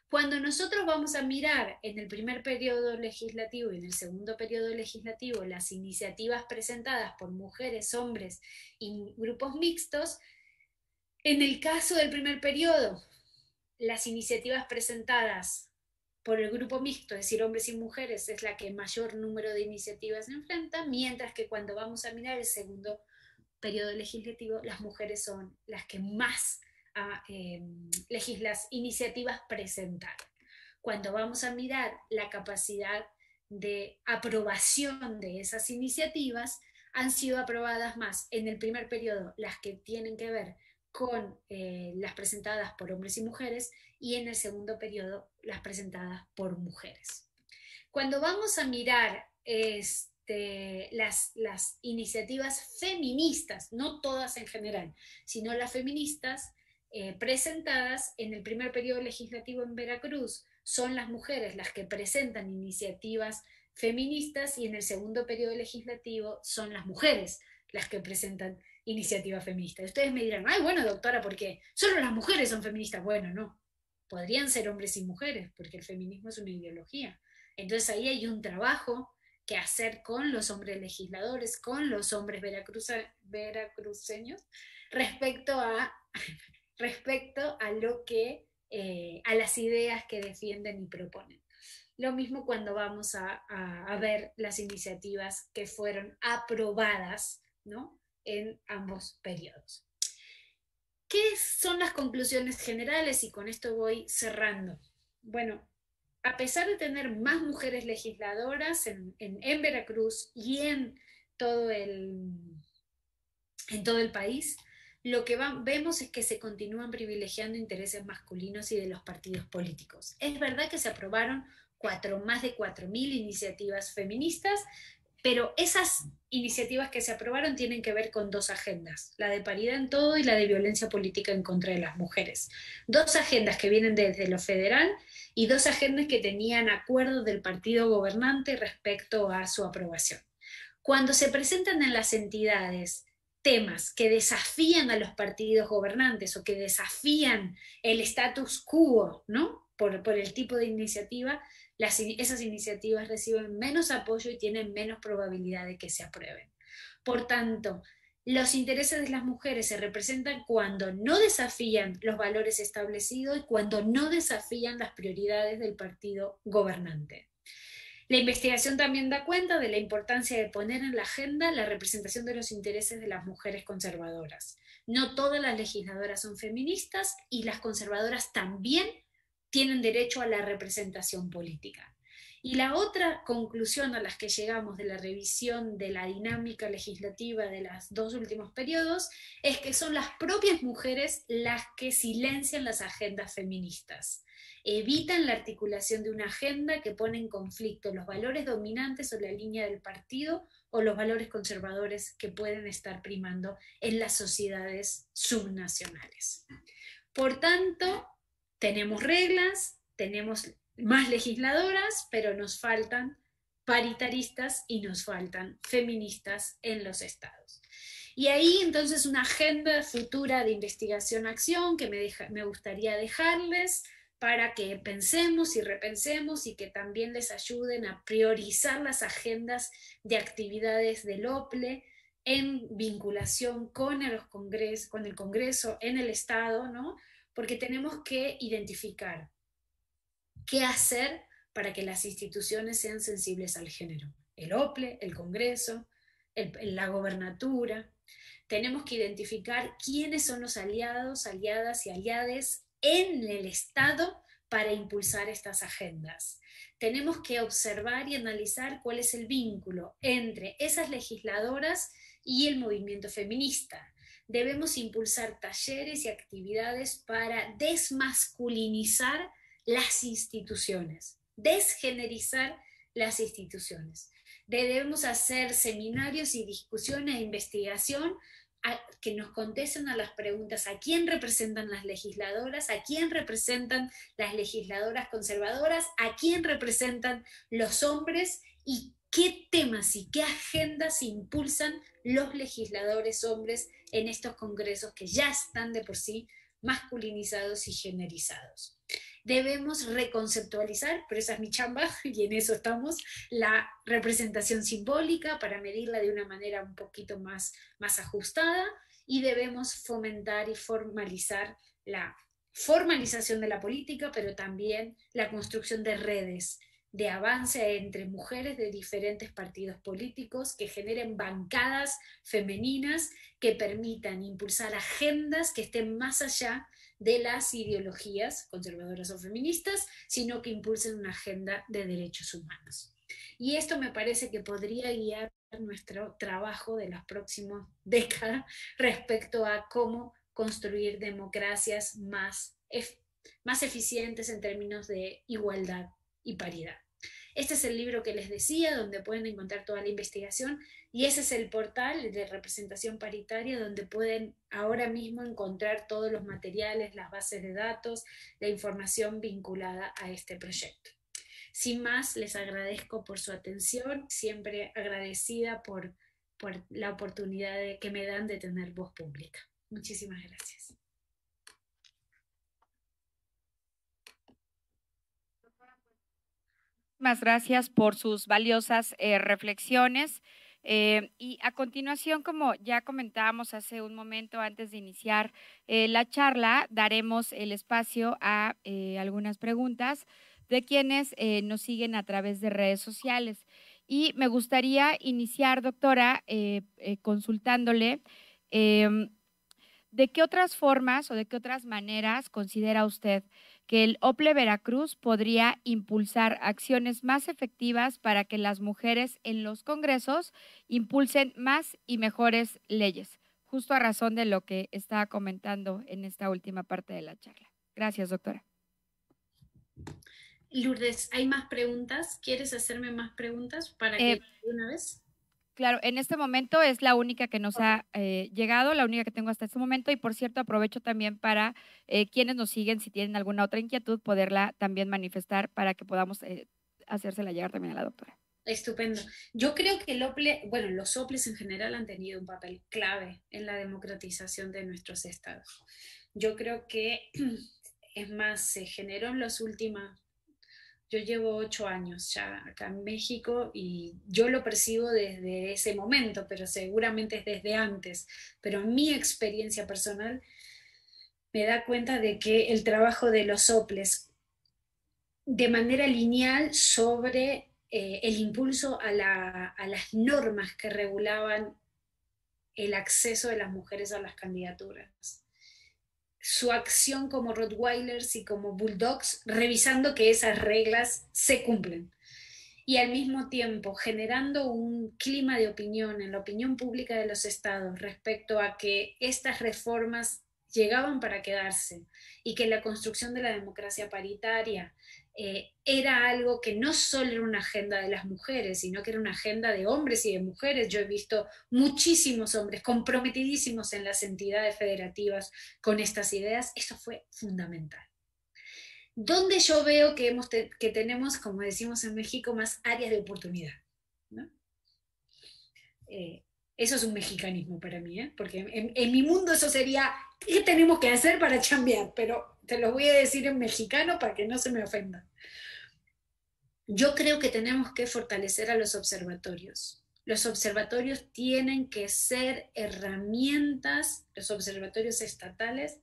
Cuando nosotros vamos a mirar en el primer periodo legislativo y en el segundo periodo legislativo las iniciativas presentadas por mujeres, hombres y grupos mixtos, en el caso del primer periodo, las iniciativas presentadas por el grupo mixto, es decir, hombres y mujeres, es la que mayor número de iniciativas enfrenta, mientras que cuando vamos a mirar el segundo periodo legislativo, las mujeres son las que más ah, em, legislas, iniciativas presentan. Cuando vamos a mirar la capacidad de aprobación de esas iniciativas, han sido aprobadas más en el primer periodo las que tienen que ver con eh, las presentadas por hombres y mujeres y en el segundo periodo las presentadas por mujeres. Cuando vamos a mirar este, las, las iniciativas feministas, no todas en general, sino las feministas eh, presentadas en el primer periodo legislativo en Veracruz, son las mujeres las que presentan iniciativas feministas y en el segundo periodo legislativo son las mujeres las que presentan iniciativa feminista. Ustedes me dirán, ay, bueno, doctora, ¿por qué? Solo las mujeres son feministas. Bueno, no. Podrían ser hombres y mujeres, porque el feminismo es una ideología. Entonces ahí hay un trabajo que hacer con los hombres legisladores, con los hombres veracruceños, respecto a, respecto a lo que, eh, a las ideas que defienden y proponen. Lo mismo cuando vamos a, a ver las iniciativas que fueron aprobadas, ¿no? En ambos periodos. ¿Qué son las conclusiones generales? Y con esto voy cerrando. Bueno, a pesar de tener más mujeres legisladoras en, Veracruz y en todo el, en todo el país, lo que vemos es que se continúan privilegiando intereses masculinos y de los partidos políticos. Es verdad que se aprobaron cuatro, más de 4.000 iniciativas feministas, pero esas iniciativas que se aprobaron tienen que ver con dos agendas, la de paridad en todo y la de violencia política en contra de las mujeres. Dos agendas que vienen desde lo federal y dos agendas que tenían acuerdo del partido gobernante respecto a su aprobación. Cuando se presentan en las entidades temas que desafían a los partidos gobernantes o que desafían el status quo, ¿no? Por, por el tipo de iniciativa, esas iniciativas reciben menos apoyo y tienen menos probabilidad de que se aprueben. Por tanto, los intereses de las mujeres se representan cuando no desafían los valores establecidos y cuando no desafían las prioridades del partido gobernante. La investigación también da cuenta de la importancia de poner en la agenda la representación de los intereses de las mujeres conservadoras. No todas las legisladoras son feministas y las conservadoras también tienen derecho a la representación política. Y la otra conclusión a la que llegamos de la revisión de la dinámica legislativa de los dos últimos periodos es que son las propias mujeres las que silencian las agendas feministas evitan la articulación de una agenda que pone en conflicto los valores dominantes o la línea del partido o los valores conservadores que pueden estar primando en las sociedades subnacionales. Por tanto, tenemos reglas, tenemos más legisladoras, pero nos faltan paritaristas y nos faltan feministas en los estados. Y ahí entonces una agenda futura de investigación-acción que me, me gustaría dejarles para que pensemos y repensemos y que también les ayuden a priorizar las agendas de actividades del OPLE en vinculación con el, congreso, con el Congreso en el Estado, ¿no? Porque tenemos que identificar qué hacer para que las instituciones sean sensibles al género. El OPLE, el Congreso, la gobernatura. Tenemos que identificar quiénes son los aliados, aliadas y aliades en el Estado para impulsar estas agendas. Tenemos que observar y analizar cuál es el vínculo entre esas legisladoras y el movimiento feminista. Debemos impulsar talleres y actividades para desmasculinizar las instituciones, desgenerizar las instituciones. Debemos hacer seminarios y discusiones e investigación que nos contesten a las preguntas a quién representan las legisladoras, a quién representan las legisladoras conservadoras, a quién representan los hombres y qué temas y qué agendas impulsan los legisladores hombres en estos congresos que ya están de por sí masculinizados y generizados debemos reconceptualizar, pero esa es mi chamba y en eso estamos, la representación simbólica para medirla de una manera un poquito más, más ajustada y debemos fomentar y formalizar la formalización de la política, pero también la construcción de redes de avance entre mujeres de diferentes partidos políticos que generen bancadas femeninas que permitan impulsar agendas que estén más allá de las ideologías conservadoras o feministas, sino que impulsen una agenda de derechos humanos. Y esto me parece que podría guiar nuestro trabajo de las próximas décadas respecto a cómo construir democracias más, más eficientes en términos de igualdad y paridad. Este es el libro que les decía, donde pueden encontrar toda la investigación y ese es el portal de representación paritaria donde pueden ahora mismo encontrar todos los materiales, las bases de datos, la información vinculada a este proyecto. Sin más, les agradezco por su atención, siempre agradecida por, la oportunidad que me dan de tener voz pública. Muchísimas gracias. Muchas gracias por sus valiosas eh, reflexiones. Eh, y a continuación, como ya comentábamos hace un momento antes de iniciar eh, la charla, daremos el espacio a algunas preguntas de quienes nos siguen a través de redes sociales. Y me gustaría iniciar, doctora, consultándole em, de qué otras formas o de qué otras maneras considera usted que el OPLE Veracruz podría impulsar acciones más efectivas para que las mujeres en los congresos impulsen más y mejores leyes, justo a razón de lo que estaba comentando en esta última parte de la charla. Gracias, doctora. Lourdes, ¿hay más preguntas? ¿Quieres hacerme más preguntas para que eh, una vez? Claro, en este momento es la única que nos ha eh, llegado, la única que tengo hasta este momento. Y por cierto, aprovecho también para eh, quienes nos siguen, si tienen alguna otra inquietud, poderla también manifestar para que podamos eh, hacérsela llegar también a la doctora. Estupendo. Yo creo que el OPLE, bueno, los OPLES en general han tenido un papel clave en la democratización de nuestros estados. Yo creo que, es más, se generó en los últimos yo llevo ocho años ya acá en México y yo lo percibo desde ese momento, pero seguramente es desde antes. Pero mi experiencia personal me da cuenta de que el trabajo de los soples de manera lineal sobre eh, el impulso a las normas que regulaban el acceso de las mujeres a las candidaturas su acción como Rottweilers y como Bulldogs, revisando que esas reglas se cumplen. y al mismo tiempo generando un clima de opinión en la opinión pública de los estados respecto a que estas reformas llegaban para quedarse y que la construcción de la democracia paritaria eh, era algo que no solo era una agenda de las mujeres, sino que era una agenda de hombres y de mujeres. Yo he visto muchísimos hombres comprometidísimos en las entidades federativas con estas ideas. Eso fue fundamental. Donde yo veo que, hemos que tenemos, como decimos en México, más áreas de oportunidad. Eh, eso es un mexicanismo para mí, ¿eh? porque en, mi mundo eso sería, ¿qué tenemos que hacer para cambiar? Pero te lo voy a decir en mexicano para que no se me ofenda. Yo creo que tenemos que fortalecer a los observatorios. Los observatorios tienen que ser herramientas, los observatorios estatales,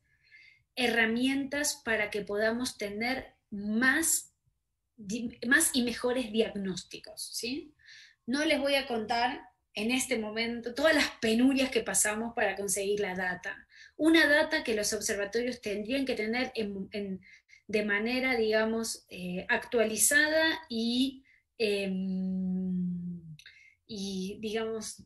herramientas para que podamos tener más, más y mejores diagnósticos. ¿sí? No les voy a contar en este momento todas las penurias que pasamos para conseguir la data una data que los observatorios tendrían que tener de manera, digamos, eh, actualizada y, em, digamos,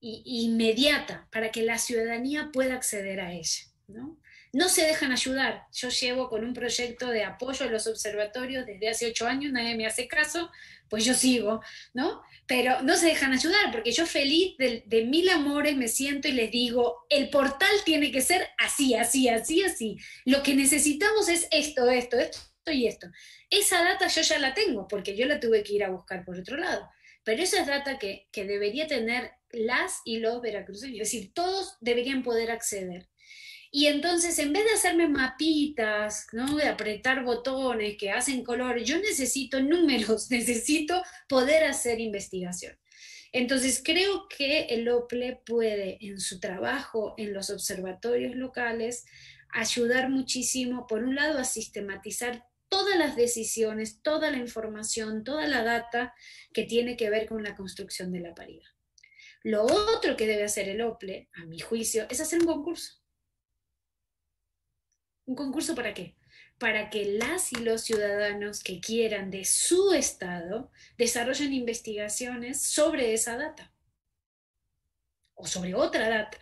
inmediata para que la ciudadanía pueda acceder a ella. ¿no? No se dejan ayudar. Yo llevo con un proyecto de apoyo a los observatorios desde hace ocho años, nadie me hace caso, pues yo sigo, ¿no? Pero no se dejan ayudar, porque yo feliz de, mil amores me siento y les digo, el portal tiene que ser así, así, así, así. Lo que necesitamos es esto, esto, esto y esto. Esa data yo ya la tengo, porque yo la tuve que ir a buscar por otro lado. Pero esa es data que, que debería tener las y los veracruceños, es decir, todos deberían poder acceder. Y entonces, en vez de hacerme mapitas, ¿no? de apretar botones que hacen color, yo necesito números, necesito poder hacer investigación. Entonces, creo que el OPLE puede, en su trabajo en los observatorios locales, ayudar muchísimo, por un lado, a sistematizar todas las decisiones, toda la información, toda la data que tiene que ver con la construcción de la paridad. Lo otro que debe hacer el OPLE, a mi juicio, es hacer un concurso ¿Un concurso para qué? Para que las y los ciudadanos que quieran de su estado desarrollen investigaciones sobre esa data o sobre otra data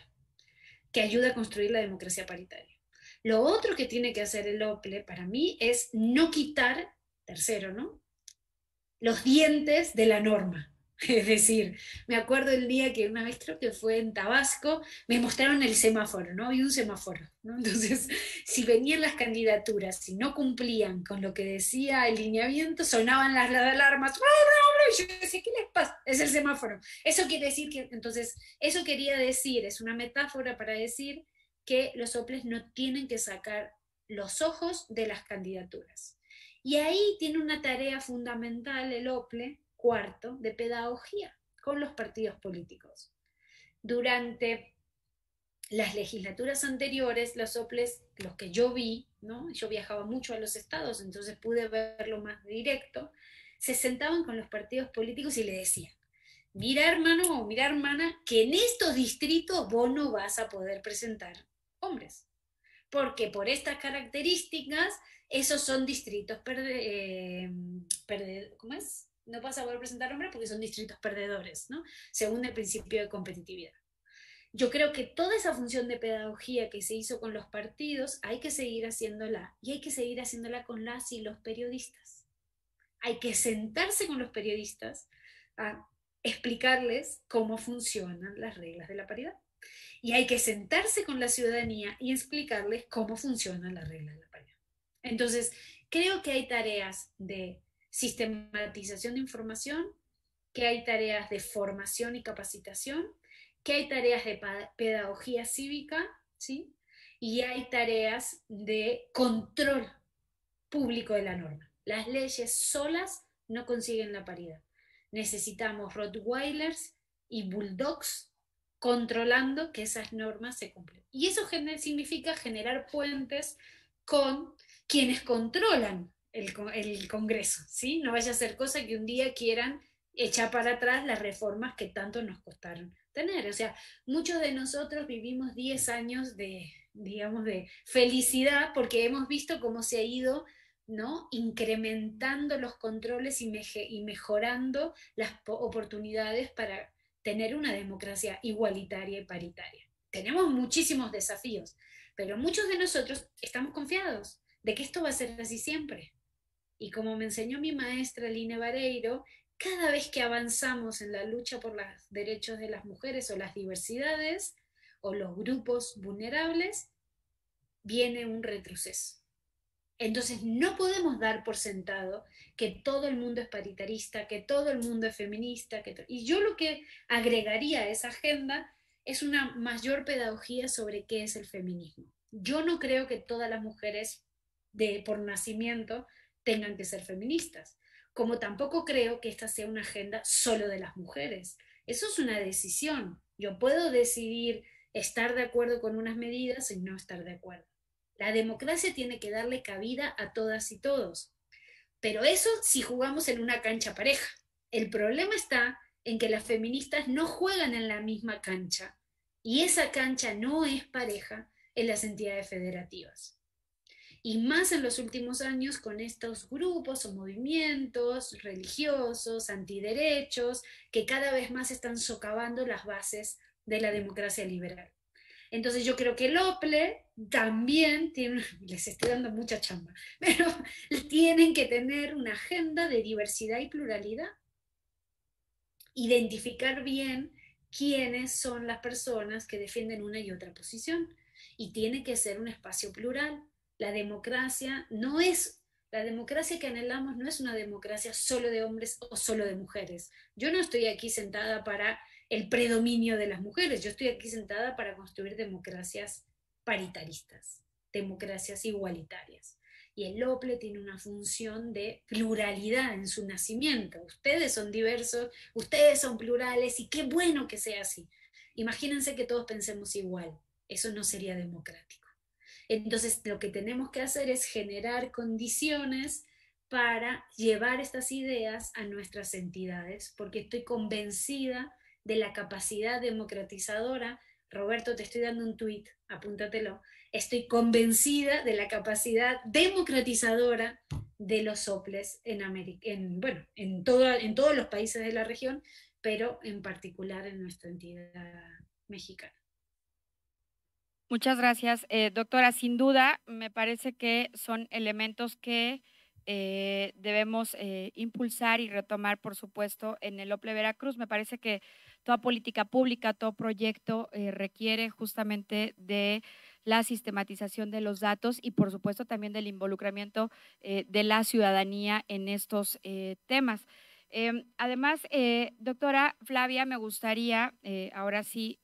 que ayude a construir la democracia paritaria. Lo otro que tiene que hacer el OPLE para mí es no quitar, tercero, ¿no? Los dientes de la norma. Es decir, me acuerdo el día que una vez creo que fue en Tabasco, me mostraron el semáforo, ¿no? Había un semáforo, ¿no? Entonces, si venían las candidaturas, si no cumplían con lo que decía el lineamiento, sonaban las, alarmas. Y yo decía, ¿qué les pasa? Es el semáforo. Eso quiere decir que, entonces, eso quería decir, es una metáfora para decir que los soples no tienen que sacar los ojos de las candidaturas. Y ahí tiene una tarea fundamental el OPLE, cuarto de pedagogía con los partidos políticos. Durante las legislaturas anteriores, los soples, los que yo vi, ¿no? yo viajaba mucho a los estados, entonces pude verlo más directo, se sentaban con los partidos políticos y le decían, mira hermano o mira hermana, que en estos distritos vos no vas a poder presentar hombres, porque por estas características, esos son distritos perde, eh, ¿cómo es? No vas a presentar hombres porque son distritos perdedores, ¿no? Según el principio de competitividad. Yo creo que toda esa función de pedagogía que se hizo con los partidos hay que seguir haciéndola y hay que seguir haciéndola con las y los periodistas. Hay que sentarse con los periodistas a explicarles cómo funcionan las reglas de la paridad. Y hay que sentarse con la ciudadanía y explicarles cómo funcionan las reglas de la paridad. Entonces, creo que hay tareas de sistematización de información, que hay tareas de formación y capacitación, que hay tareas de pedagogía cívica, ¿sí? Y hay tareas de control público de la norma. Las leyes solas no consiguen la paridad. Necesitamos Rottweilers y Bulldogs controlando que esas normas se cumplen. Y eso significa generar puentes con quienes controlan el, Congreso, ¿sí? No vaya a ser cosa que un día quieran echar para atrás las reformas que tanto nos costaron tener. O sea, muchos de nosotros vivimos 10 años de, digamos, de felicidad porque hemos visto cómo se ha ido ¿no? Incrementando los controles y, y mejorando las oportunidades para tener una democracia igualitaria y paritaria. Tenemos muchísimos desafíos, pero muchos de nosotros estamos confiados de que esto va a ser así siempre. Y como me enseñó mi maestra Line Vareiro, cada vez que avanzamos en la lucha por los derechos de las mujeres o las diversidades o los grupos vulnerables, viene un retroceso. Entonces no podemos dar por sentado que todo el mundo es paritarista, que todo el mundo es feminista. Y yo lo que agregaría a esa agenda es una mayor pedagogía sobre qué es el feminismo. Yo no creo que todas las mujeres de, por nacimiento tengan que ser feministas, como tampoco creo que esta sea una agenda solo de las mujeres. Eso es una decisión. Yo puedo decidir estar de acuerdo con unas medidas y no estar de acuerdo. La democracia tiene que darle cabida a todas y todos. Pero eso si jugamos en una cancha pareja. El problema está en que las feministas no juegan en la misma cancha y esa cancha no es pareja en las entidades federativas. Y más en los últimos años con estos grupos o movimientos religiosos, antiderechos, que cada vez más están socavando las bases de la democracia liberal. Entonces yo creo que el OPLE también tiene, les estoy dando mucha chamba, pero tienen que tener una agenda de diversidad y pluralidad. Identificar bien quiénes son las personas que defienden una y otra posición. Y tiene que ser un espacio plural. La democracia no es, la democracia que anhelamos no es una democracia solo de hombres o solo de mujeres. Yo no estoy aquí sentada para el predominio de las mujeres. Yo estoy aquí sentada para construir democracias paritaristas, democracias igualitarias. Y el OPLE tiene una función de pluralidad en su nacimiento. Ustedes son diversos, ustedes son plurales y qué bueno que sea así. Imagínense que todos pensemos igual. Eso no sería democrático. Entonces, lo que tenemos que hacer es generar condiciones para llevar estas ideas a nuestras entidades, porque estoy convencida de la capacidad democratizadora. Roberto, te estoy dando un tuit, apúntatelo. Estoy convencida de la capacidad democratizadora de los soples en, en, en, en todos los países de la región, pero en particular en nuestra entidad mexicana. Muchas gracias, eh, doctora. Sin duda, me parece que son elementos que eh, debemos eh, impulsar y retomar, por supuesto, en el OPLE Veracruz. Me parece que toda política pública, todo proyecto eh, requiere justamente de la sistematización de los datos y por supuesto también del involucramiento eh, de la ciudadanía en estos temas. Em, además, doctora Flavia, me gustaría ahora sí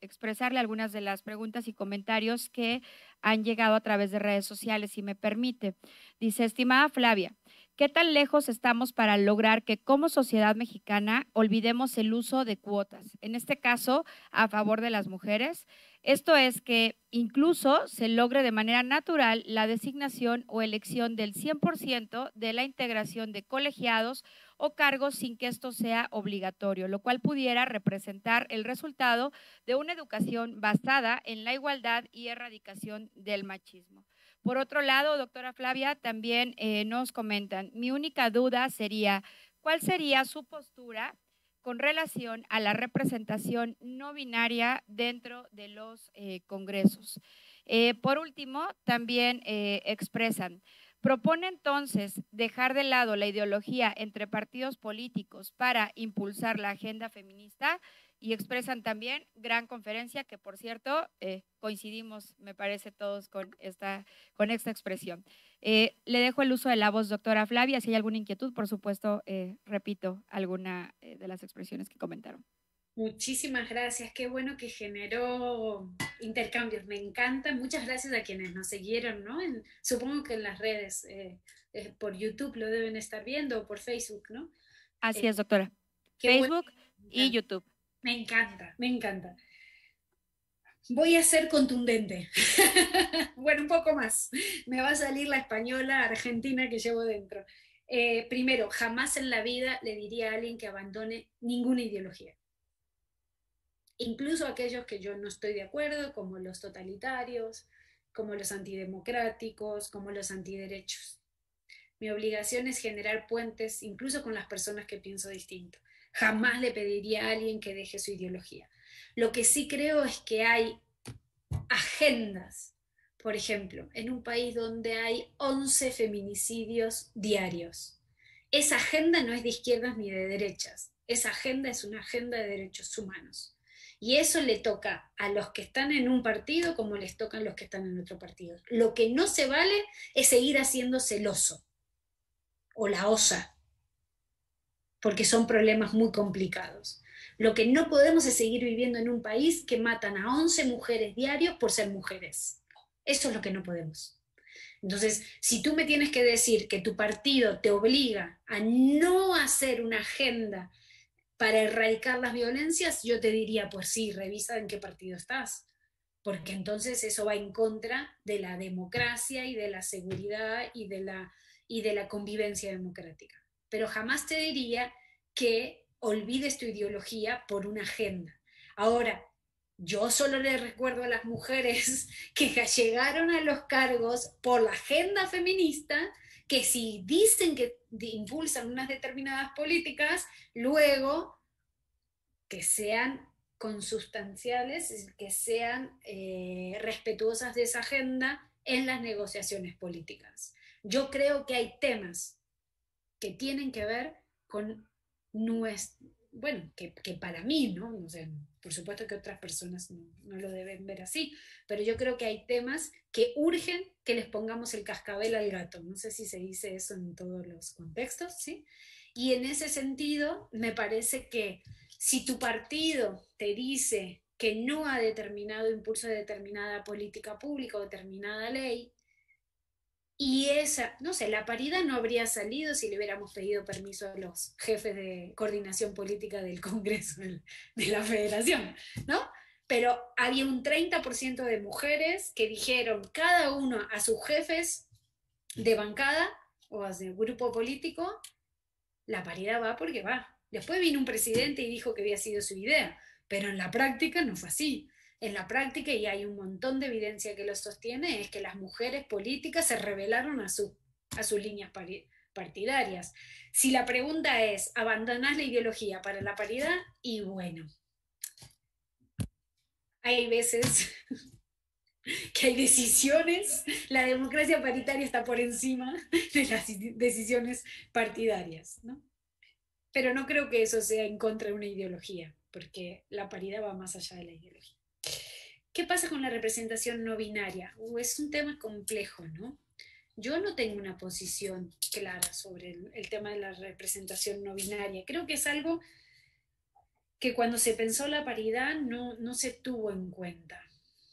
expresarle algunas de las preguntas y comentarios que han llegado a través de redes sociales, si me permite. Dice, estimada Flavia, ¿Qué tan lejos estamos para lograr que como sociedad mexicana olvidemos el uso de cuotas? En este caso, a favor de las mujeres. Esto es que incluso se logre de manera natural la designación o elección del 100% de la integración de colegiados o cargos sin que esto sea obligatorio, lo cual pudiera representar el resultado de una educación basada en la igualdad y erradicación del machismo. Por otro lado, doctora Flavia, también eh, nos comentan, mi única duda sería, ¿cuál sería su postura con relación a la representación no binaria dentro de los eh, congresos? Eh, por último, también expresan, propone entonces dejar de lado la ideología entre partidos políticos para impulsar la agenda feminista y expresan también gran conferencia, que por cierto eh, coincidimos, me parece, todos con esta, con esta expresión. Eh, le dejo el uso de la voz, doctora Flavia. Si hay alguna inquietud, por supuesto, eh, repito alguna de las expresiones que comentaron. Muchísimas gracias, qué bueno que generó intercambios, me encanta. Muchas gracias a quienes nos siguieron, ¿no? supongo que en las redes, por YouTube lo deben estar viendo o por Facebook, ¿no? Así es, doctora. Facebook y YouTube. Me encanta, me encanta. Voy a ser contundente. bueno, un poco más. Me va a salir la española argentina que llevo dentro. Eh, primero, jamás en la vida le diría a alguien que abandone ninguna ideología. Incluso aquellos que yo no estoy de acuerdo, como los totalitarios, como los antidemocráticos, como los antiderechos. Mi obligación es generar puentes, incluso con las personas que pienso distinto. Jamás le pediría a alguien que deje su ideología. Lo que sí creo es que hay agendas, por ejemplo, en un país donde hay 11 feminicidios diarios. Esa agenda no es de izquierdas ni de derechas, esa agenda es una agenda de derechos humanos. Y eso le toca a los que están en un partido como les tocan a los que están en otro partido. Lo que no se vale es seguir haciendo celoso o la osa, porque son problemas muy complicados. Lo que no podemos es seguir viviendo en un país que matan a 11 mujeres diarios por ser mujeres. Eso es lo que no podemos. Entonces, si tú me tienes que decir que tu partido te obliga a no hacer una agenda para erradicar las violencias, yo te diría, pues sí, revisa en qué partido estás, porque entonces eso va en contra de la democracia y de la seguridad y de la, y de la convivencia democrática. Pero jamás te diría que olvides tu ideología por una agenda. Ahora, yo solo le recuerdo a las mujeres que llegaron a los cargos por la agenda feminista, que si dicen que impulsan unas determinadas políticas, luego que sean consustanciales, que sean eh, respetuosas de esa agenda en las negociaciones políticas. Yo creo que hay temas que tienen que ver con nuestro, bueno, que, para mí, ¿no? por supuesto que otras personas no, lo deben ver así, pero yo creo que hay temas que urgen que les pongamos el cascabel al gato. No sé si se dice eso en todos los contextos, ¿sí? Y en ese sentido, me parece que si tu partido te dice que no ha determinado impulso de determinada política pública o determinada ley, y esa, no sé, la paridad no habría salido si le hubiéramos pedido permiso a los jefes de coordinación política del Congreso de la Federación, ¿no? Pero había un 30% de mujeres que dijeron cada uno a sus jefes de bancada o a su grupo político, la paridad va porque va. Después vino un presidente y dijo que había sido su idea, pero en la práctica no fue así en la práctica, y hay un montón de evidencia que lo sostiene, es que las mujeres políticas se rebelaron a, a sus líneas partidarias. Si la pregunta es, ¿abandonás la ideología para la paridad? Y bueno, hay veces que hay decisiones, la democracia paritaria está por encima de las decisiones partidarias, ¿no? Pero no creo que eso sea en contra de una ideología, porque la paridad va más allá de la ideología. ¿Qué pasa con la representación no binaria? Uh, es un tema complejo, ¿no? Yo no tengo una posición clara sobre el, tema de la representación no binaria. Creo que es algo que cuando se pensó la paridad no, no se tuvo en cuenta.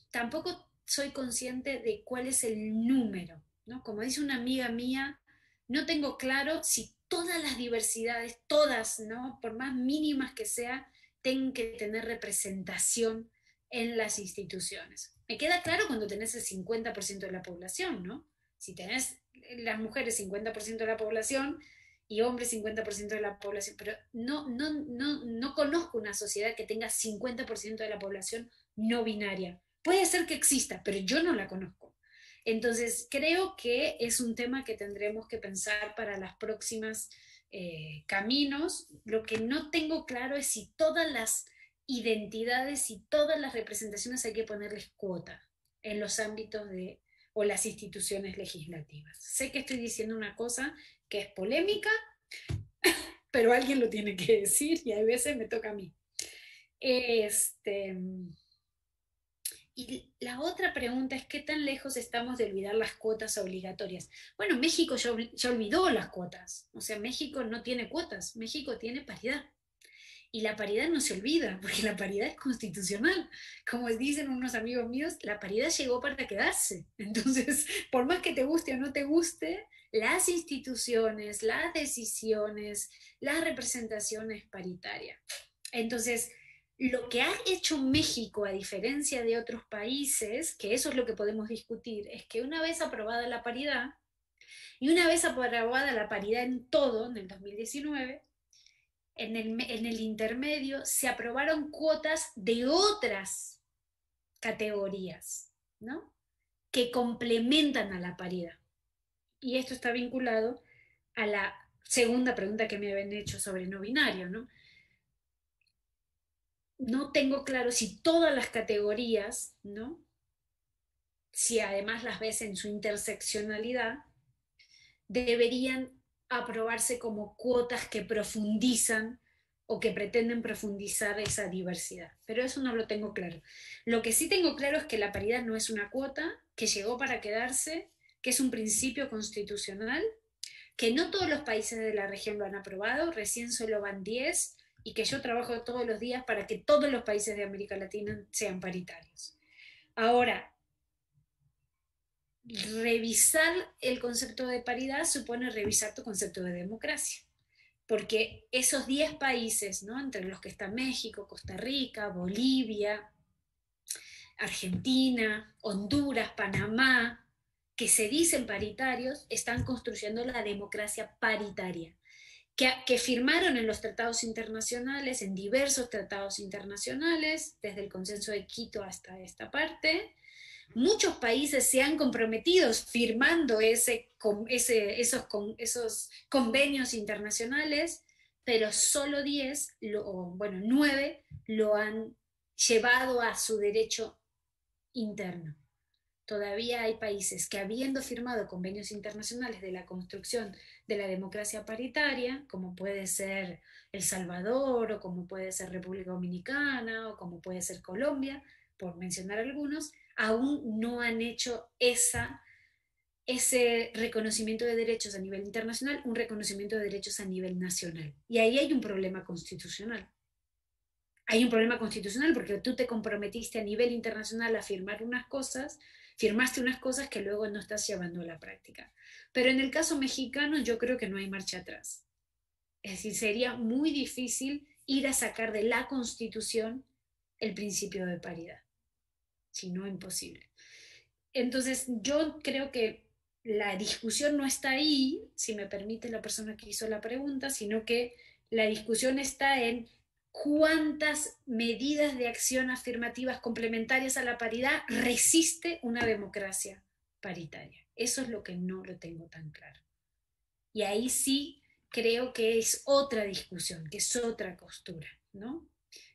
Tampoco soy consciente de cuál es el número, ¿no? Como dice una amiga mía, no tengo claro si todas las diversidades, todas, ¿no? Por más mínimas que sea, tienen que tener representación en las instituciones. Me queda claro cuando tenés el 50% de la población, ¿no? Si tenés las mujeres 50% de la población y hombres 50% de la población, pero no, no, no, no conozco una sociedad que tenga 50% de la población no binaria. Puede ser que exista, pero yo no la conozco. Entonces, creo que es un tema que tendremos que pensar para las próximas eh, caminos. Lo que no tengo claro es si todas las identidades y todas las representaciones hay que ponerles cuota en los ámbitos de o las instituciones legislativas. Sé que estoy diciendo una cosa que es polémica, pero alguien lo tiene que decir y a veces me toca a mí. Este, y la otra pregunta es, ¿qué tan lejos estamos de olvidar las cuotas obligatorias? Bueno, México ya, ya olvidó las cuotas, o sea, México no tiene cuotas, México tiene paridad. Y la paridad no se olvida, porque la paridad es constitucional. Como dicen unos amigos míos, la paridad llegó para quedarse. Entonces, por más que te guste o no te guste, las instituciones, las decisiones, la representación es paritaria. Entonces, lo que ha hecho México, a diferencia de otros países, que eso es lo que podemos discutir, es que una vez aprobada la paridad, y una vez aprobada la paridad en todo, en el 2019, en el, intermedio se aprobaron cuotas de otras categorías, ¿no? Que complementan a la paridad. Y esto está vinculado a la segunda pregunta que me habían hecho sobre no binario, ¿no? No tengo claro si todas las categorías, ¿no? Si además las ves en su interseccionalidad, deberían aprobarse como cuotas que profundizan o que pretenden profundizar esa diversidad. Pero eso no lo tengo claro. Lo que sí tengo claro es que la paridad no es una cuota, que llegó para quedarse, que es un principio constitucional, que no todos los países de la región lo han aprobado, recién solo van 10, y que yo trabajo todos los días para que todos los países de América Latina sean paritarios. Ahora, revisar el concepto de paridad supone revisar tu concepto de democracia porque esos 10 países, ¿no? entre los que está México, Costa Rica, Bolivia, Argentina, Honduras, Panamá, que se dicen paritarios, están construyendo la democracia paritaria, que, que, firmaron en los tratados internacionales, en diversos tratados internacionales, desde el consenso de Quito hasta esta parte, muchos países se han comprometido firmando ese, esos, esos convenios internacionales, pero solo 10, bueno, 9 lo han llevado a su derecho interno. Todavía hay países que habiendo firmado convenios internacionales de la construcción de la democracia paritaria, como puede ser El Salvador o como puede ser República Dominicana o como puede ser Colombia, por mencionar algunos, aún no han hecho ese reconocimiento de derechos a nivel internacional, un reconocimiento de derechos a nivel nacional. Y ahí hay un problema constitucional. Hay un problema constitucional porque tú te comprometiste a nivel internacional a firmar unas cosas, firmaste unas cosas que luego no estás llevando a la práctica. Pero en el caso mexicano yo creo que no hay marcha atrás. Es decir, sería muy difícil ir a sacar de la constitución el principio de paridad si no imposible. Entonces, yo creo que la discusión no está ahí, si me permite la persona que hizo la pregunta, sino que la discusión está en cuántas medidas de acción afirmativas complementarias a la paridad resiste una democracia paritaria. Eso es lo que no lo tengo tan claro. Y ahí sí creo que es otra discusión, que es otra costura, ¿no?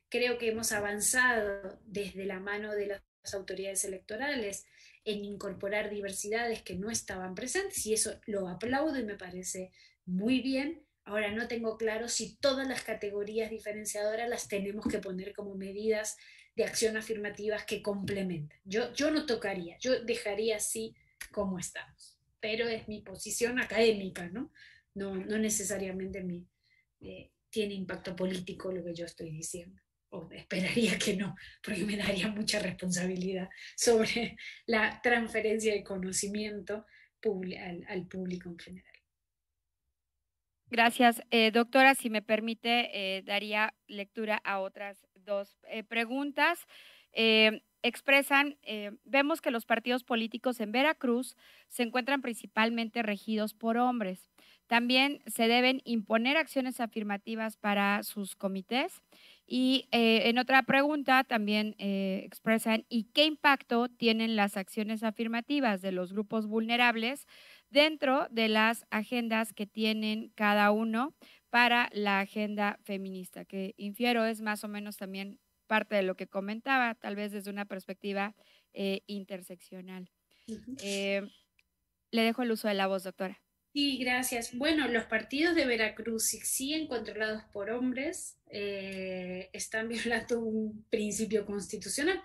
Creo que hemos avanzado desde la mano de las autoridades electorales en incorporar diversidades que no estaban presentes y eso lo aplaudo y me parece muy bien. Ahora no tengo claro si todas las categorías diferenciadoras las tenemos que poner como medidas de acción afirmativas que complementan. Yo, yo no tocaría, yo dejaría así como estamos, pero es mi posición académica, ¿no? No, no necesariamente mi, eh, tiene impacto político lo que yo estoy diciendo o esperaría que no, porque me daría mucha responsabilidad sobre la transferencia de conocimiento al, público en general. Gracias, eh, doctora. Si me permite, eh, daría lectura a otras dos eh, preguntas. expresan, vemos que los partidos políticos en Veracruz se encuentran principalmente regidos por hombres. También se deben imponer acciones afirmativas para sus comités y eh, en otra pregunta también eh, expresan, ¿y qué impacto tienen las acciones afirmativas de los grupos vulnerables dentro de las agendas que tienen cada uno para la agenda feminista? Que infiero es más o menos también parte de lo que comentaba, tal vez desde una perspectiva eh, interseccional. le dejo el uso de la voz, doctora. Sí, gracias. Bueno, los partidos de Veracruz siguen controlados por hombres, eh, están violando un principio constitucional,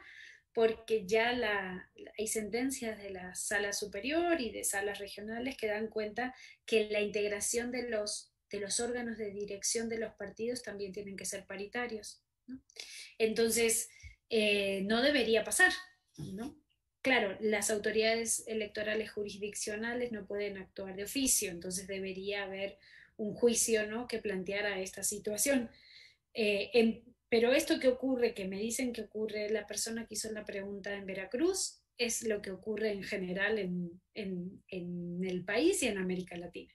porque ya hay sentencias de la sala superior y de salas regionales que dan cuenta que la integración de los, de los órganos de dirección de los partidos también tienen que ser paritarios. Entonces, eh, no debería pasar, ¿no? Claro, las autoridades electorales jurisdiccionales no pueden actuar de oficio, entonces debería haber un juicio ¿no? que planteara esta situación. Eh, pero esto que ocurre, que me dicen que ocurre, la persona que hizo la pregunta en Veracruz, es lo que ocurre en general en, en el país y en América Latina.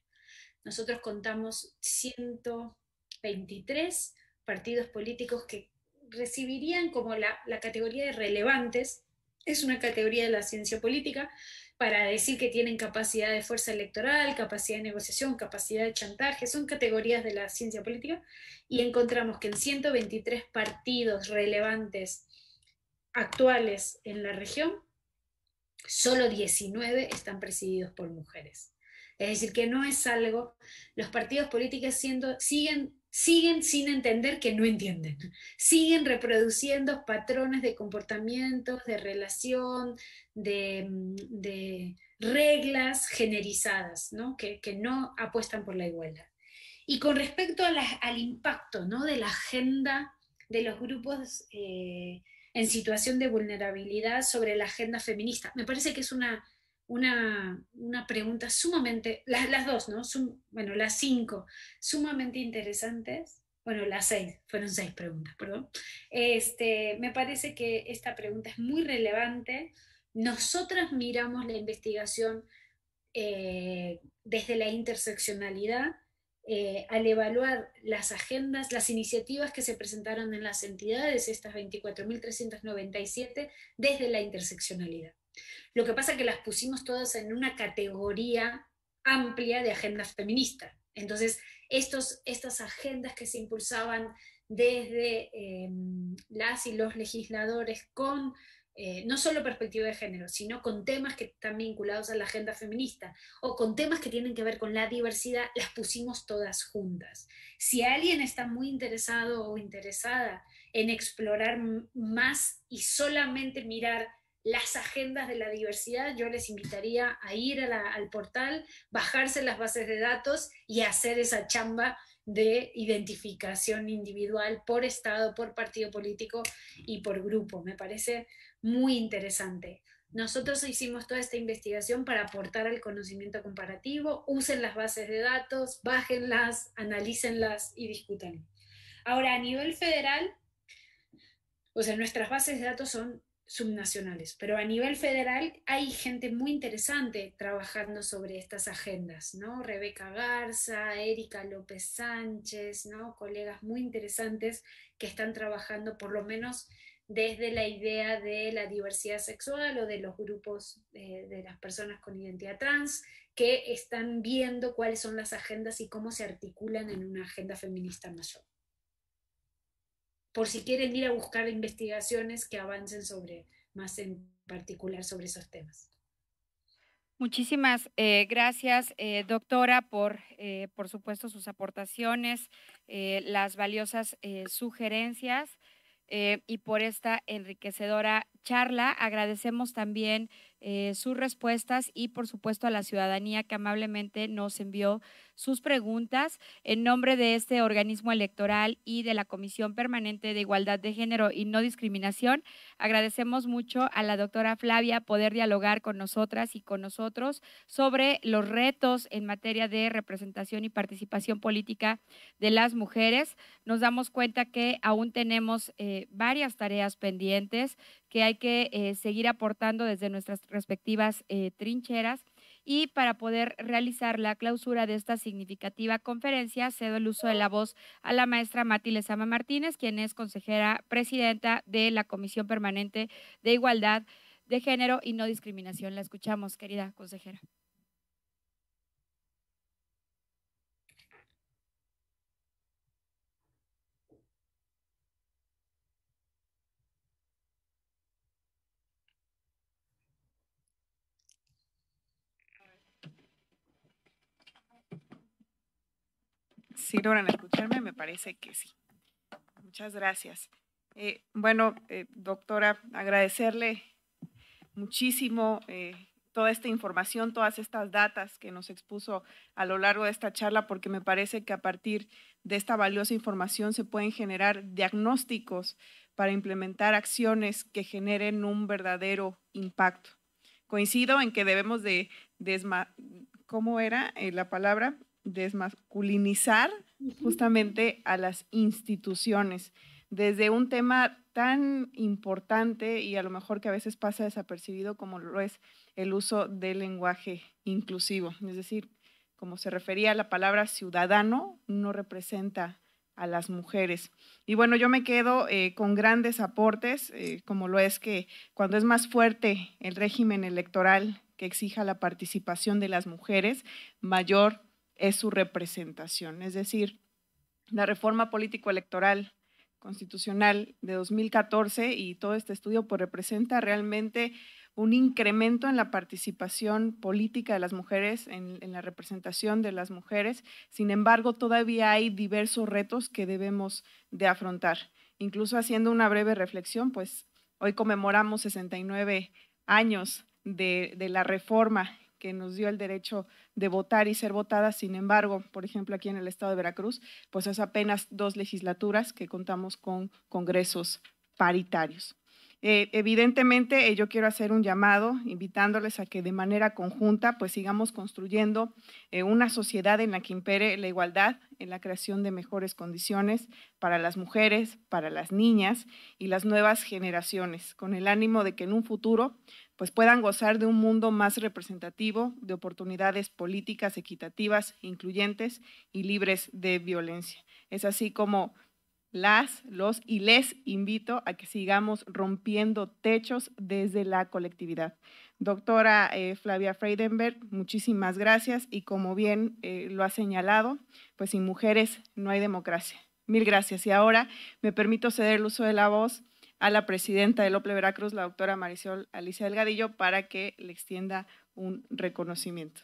Nosotros contamos 123 partidos políticos que recibirían como la, la categoría de relevantes es una categoría de la ciencia política para decir que tienen capacidad de fuerza electoral, capacidad de negociación, capacidad de chantaje, son categorías de la ciencia política, y encontramos que en 123 partidos relevantes actuales en la región, solo 19 están presididos por mujeres. Es decir, que no es algo, los partidos políticos siguen siguen sin entender que no entienden, siguen reproduciendo patrones de comportamientos, de relación, de, mm, reglas generizadas, ¿no? Que, no apuestan por la igualdad. Y con respecto al impacto ¿no? de la agenda de los grupos eh, en situación de vulnerabilidad sobre la agenda feminista, me parece que es una, una, pregunta sumamente, las, dos, ¿no? bueno, las cinco, sumamente interesantes. Bueno, las seis, fueron seis preguntas, perdón. Este, me parece que esta pregunta es muy relevante. Nosotras miramos la investigación eh, desde la interseccionalidad, eh, al evaluar las agendas, las iniciativas que se presentaron en las entidades, estas 24.397, desde la interseccionalidad. Lo que pasa es que las pusimos todas en una categoría amplia de agendas feministas. Entonces, estos, estas agendas que se impulsaban desde em, las y los legisladores con eh, no solo perspectiva de género, sino con temas que están vinculados a la agenda feminista o con temas que tienen que ver con la diversidad, las pusimos todas juntas. Si alguien está muy interesado o interesada en explorar más y solamente mirar las agendas de la diversidad, yo les invitaría a ir al portal, bajarse las bases de datos y hacer esa chamba de identificación individual por estado, por partido político y por grupo. Me parece muy interesante. Nosotros hicimos toda esta investigación para aportar al conocimiento comparativo. Usen las bases de datos, bájenlas, analícenlas y discutan. Ahora, a nivel federal, o sea, nuestras bases de datos son subnacionales, pero a nivel federal hay gente muy interesante trabajando sobre estas agendas, ¿no? Rebeca Garza, Erika López Sánchez, ¿no? Colegas muy interesantes que están trabajando por lo menos desde la idea de la diversidad sexual o de los grupos de, de las personas con identidad trans, que están viendo cuáles son las agendas y cómo se articulan en una agenda feminista mayor por si quieren ir a buscar investigaciones que avancen sobre, más en particular sobre esos temas. Muchísimas eh, gracias, eh, doctora, por, eh, por supuesto, sus aportaciones, las valiosas sugerencias y por esta enriquecedora charla. Agradecemos también sus respuestas y, por supuesto, a la ciudadanía que amablemente nos envió sus preguntas. En nombre de este organismo electoral y de la Comisión Permanente de Igualdad de Género y No Discriminación, agradecemos mucho a la doctora Flavia poder dialogar con nosotras y con nosotros sobre los retos en materia de representación y participación política de las mujeres. Nos damos cuenta que aún tenemos eh, varias tareas pendientes que hay que eh, seguir aportando desde nuestras respectivas eh, trincheras y para poder realizar la clausura de esta significativa conferencia, cedo el uso de la voz a la maestra Mati Lezama Martínez, quien es consejera presidenta de la Comisión Permanente de Igualdad de Género y No Discriminación. La escuchamos, querida consejera. Si logran escucharme, me parece que sí. Muchas gracias. Eh, bueno, eh, doctora, agradecerle muchísimo eh, toda esta información, todas estas datas que nos expuso a lo largo de esta charla, porque me parece que a partir de esta valiosa información se pueden generar diagnósticos para implementar acciones que generen un verdadero impacto. Coincido en que debemos de, ¿cómo era la palabra? Desmasculinizar justamente a las instituciones desde un tema tan importante y a lo mejor que a veces pasa desapercibido como lo es el uso del lenguaje inclusivo. Es decir, como se refería a la palabra ciudadano, no representa a las mujeres. Y bueno, yo me quedo eh, con grandes aportes, eh, como lo es que cuando es más fuerte el régimen electoral que exija la participación de las mujeres, mayor es su representación. Es decir, la reforma político-electoral constitucional de 2014 y todo este estudio pues representa realmente un incremento en la participación política de las mujeres, en, la representación de las mujeres. Sin embargo, todavía hay diversos retos que debemos de afrontar. Incluso haciendo una breve reflexión, pues hoy conmemoramos 69 años de, de la reforma que nos dio el derecho de votar y ser votada. Sin embargo, por ejemplo, aquí en el estado de Veracruz, pues es apenas dos legislaturas que contamos con congresos paritarios. Eh, evidentemente, eh, yo quiero hacer un llamado invitándoles a que de manera conjunta pues sigamos construyendo eh, una sociedad en la que impere la igualdad, en la creación de mejores condiciones para las mujeres, para las niñas y las nuevas generaciones, con el ánimo de que en un futuro pues puedan gozar de un mundo más representativo, de oportunidades políticas equitativas, incluyentes y libres de violencia. Es así como las, los y les invito a que sigamos rompiendo techos desde la colectividad. Doctora eh, Flavia Freidenberg, muchísimas gracias y como bien eh, lo ha señalado, pues sin mujeres no hay democracia. Mil gracias. Y ahora me permito ceder el uso de la voz a la presidenta del OPLE Veracruz, la doctora Marisol Alicia Delgadillo, para que le extienda un reconocimiento.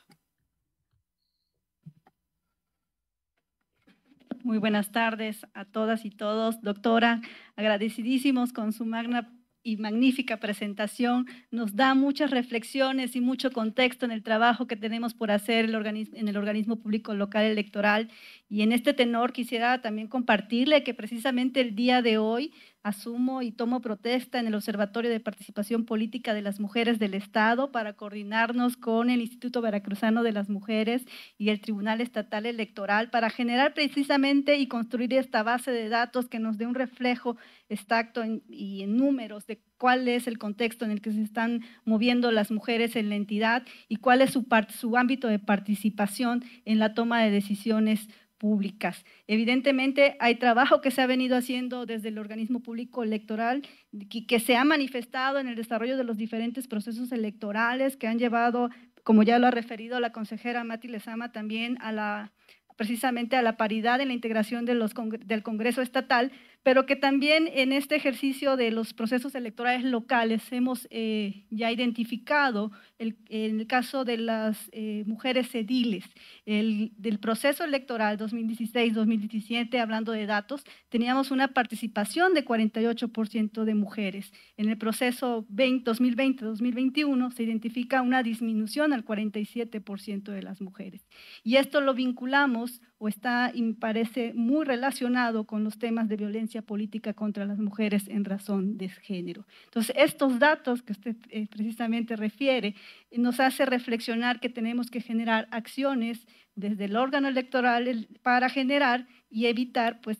Muy buenas tardes a todas y todos. Doctora, agradecidísimos con su magna y magnífica presentación. Nos da muchas reflexiones y mucho contexto en el trabajo que tenemos por hacer en el organismo público local electoral. Y en este tenor quisiera también compartirle que precisamente el día de hoy asumo y tomo protesta en el Observatorio de Participación Política de las Mujeres del Estado para coordinarnos con el Instituto Veracruzano de las Mujeres y el Tribunal Estatal Electoral para generar precisamente y construir esta base de datos que nos dé un reflejo exacto y en números de cuál es el contexto en el que se están moviendo las mujeres en la entidad y cuál es su, su ámbito de participación en la toma de decisiones públicas. Evidentemente hay trabajo que se ha venido haciendo desde el organismo público electoral y que se ha manifestado en el desarrollo de los diferentes procesos electorales que han llevado, como ya lo ha referido la consejera Mati Lezama, también a la precisamente a la paridad en la integración del Congreso Estatal, pero que también en este ejercicio de los procesos electorales locales hemos eh, ya identificado, el, en el caso de las eh, mujeres ediles, el, del proceso electoral 2016-2017, hablando de datos, teníamos una participación de 48% de mujeres. En el proceso 2020-2021 se identifica una disminución al 47% de las mujeres. Y esto lo vinculamos o está, y parece, muy relacionado con los temas de violencia política contra las mujeres en razón de género. Entonces, estos datos que usted eh, precisamente refiere nos hace reflexionar que tenemos que generar acciones desde el órgano electoral para generar y evitar pues,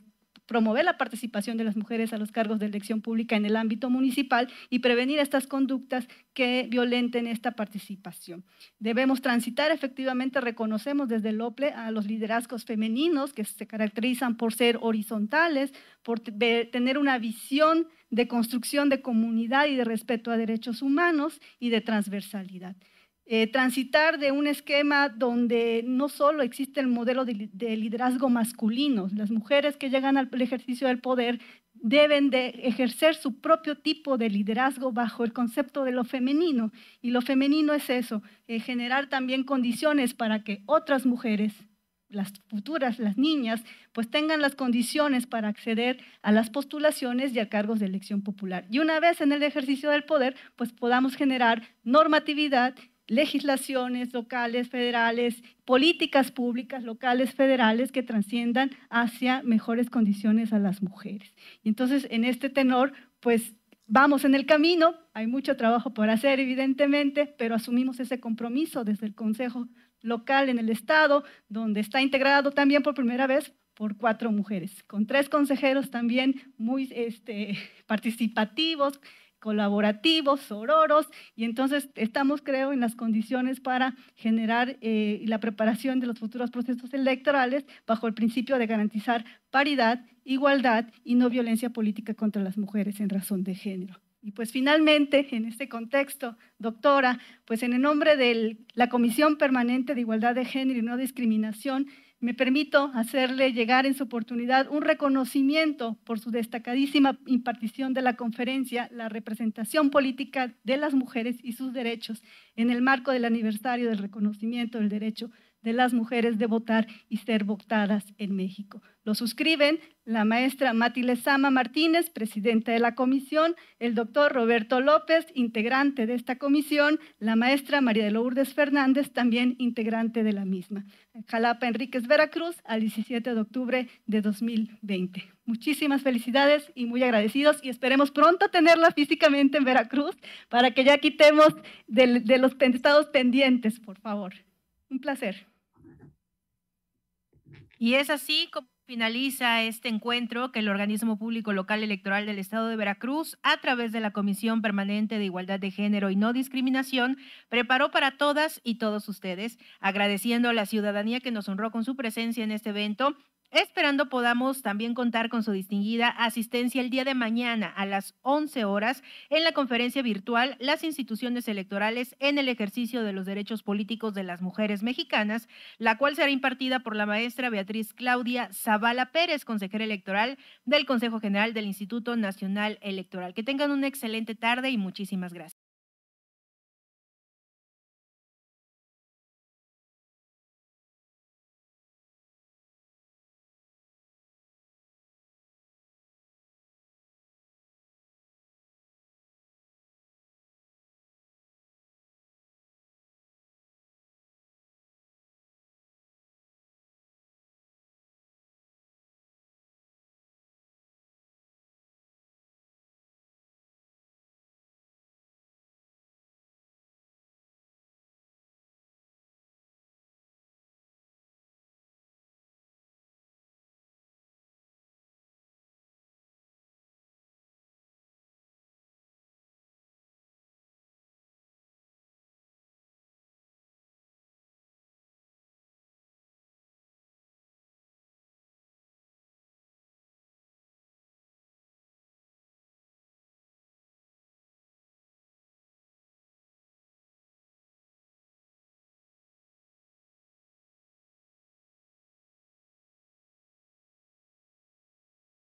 promover la participación de las mujeres a los cargos de elección pública en el ámbito municipal y prevenir estas conductas que violenten esta participación. Debemos transitar efectivamente, reconocemos desde el OPLE a los liderazgos femeninos que se caracterizan por ser horizontales, por tener una visión de construcción de comunidad y de respeto a derechos humanos y de transversalidad. Eh, transitar de un esquema donde no solo existe el modelo de, liderazgo masculino, las mujeres que llegan al ejercicio del poder deben de ejercer su propio tipo de liderazgo bajo el concepto de lo femenino. Y lo femenino es eso, eh, generar también condiciones para que otras mujeres, las futuras, las niñas, pues tengan las condiciones para acceder a las postulaciones y a cargos de elección popular. Y una vez en el ejercicio del poder, pues podamos generar normatividad legislaciones locales, federales, políticas públicas locales, federales que trasciendan hacia mejores condiciones a las mujeres. Y entonces, en este tenor, pues vamos en el camino, hay mucho trabajo por hacer, evidentemente, pero asumimos ese compromiso desde el Consejo local en el Estado, donde está integrado también por primera vez por cuatro mujeres, con tres consejeros también muy este, participativos, colaborativos, sororos, y entonces estamos, creo, en las condiciones para generar eh, la preparación de los futuros procesos electorales bajo el principio de garantizar paridad, igualdad y no violencia política contra las mujeres en razón de género. Y pues finalmente, en este contexto, doctora, pues en el nombre de la Comisión Permanente de Igualdad de Género y No Discriminación, me permito hacerle llegar en su oportunidad un reconocimiento por su destacadísima impartición de la conferencia La representación política de las mujeres y sus derechos en el marco del aniversario del reconocimiento del derecho de las mujeres de votar y ser votadas en México. Lo suscriben la maestra Mati Lezama Martínez, presidenta de la comisión, el doctor Roberto López, integrante de esta comisión, la maestra María de Lourdes Fernández, también integrante de la misma. Jalapa Enríquez Veracruz, al 17 de octubre de 2020. Muchísimas felicidades y muy agradecidos y esperemos pronto tenerla físicamente en Veracruz para que ya quitemos de, de los estados pendientes, por favor. Un placer. Y es así como finaliza este encuentro que el organismo público local electoral del Estado de Veracruz, a través de la Comisión Permanente de Igualdad de Género y No Discriminación, preparó para todas y todos ustedes, agradeciendo a la ciudadanía que nos honró con su presencia en este evento Esperando podamos también contar con su distinguida asistencia el día de mañana a las 11 horas en la conferencia virtual Las instituciones electorales en el ejercicio de los derechos políticos de las mujeres mexicanas, la cual será impartida por la maestra Beatriz Claudia Zavala Pérez, consejera electoral del Consejo General del Instituto Nacional Electoral. Que tengan una excelente tarde y muchísimas gracias.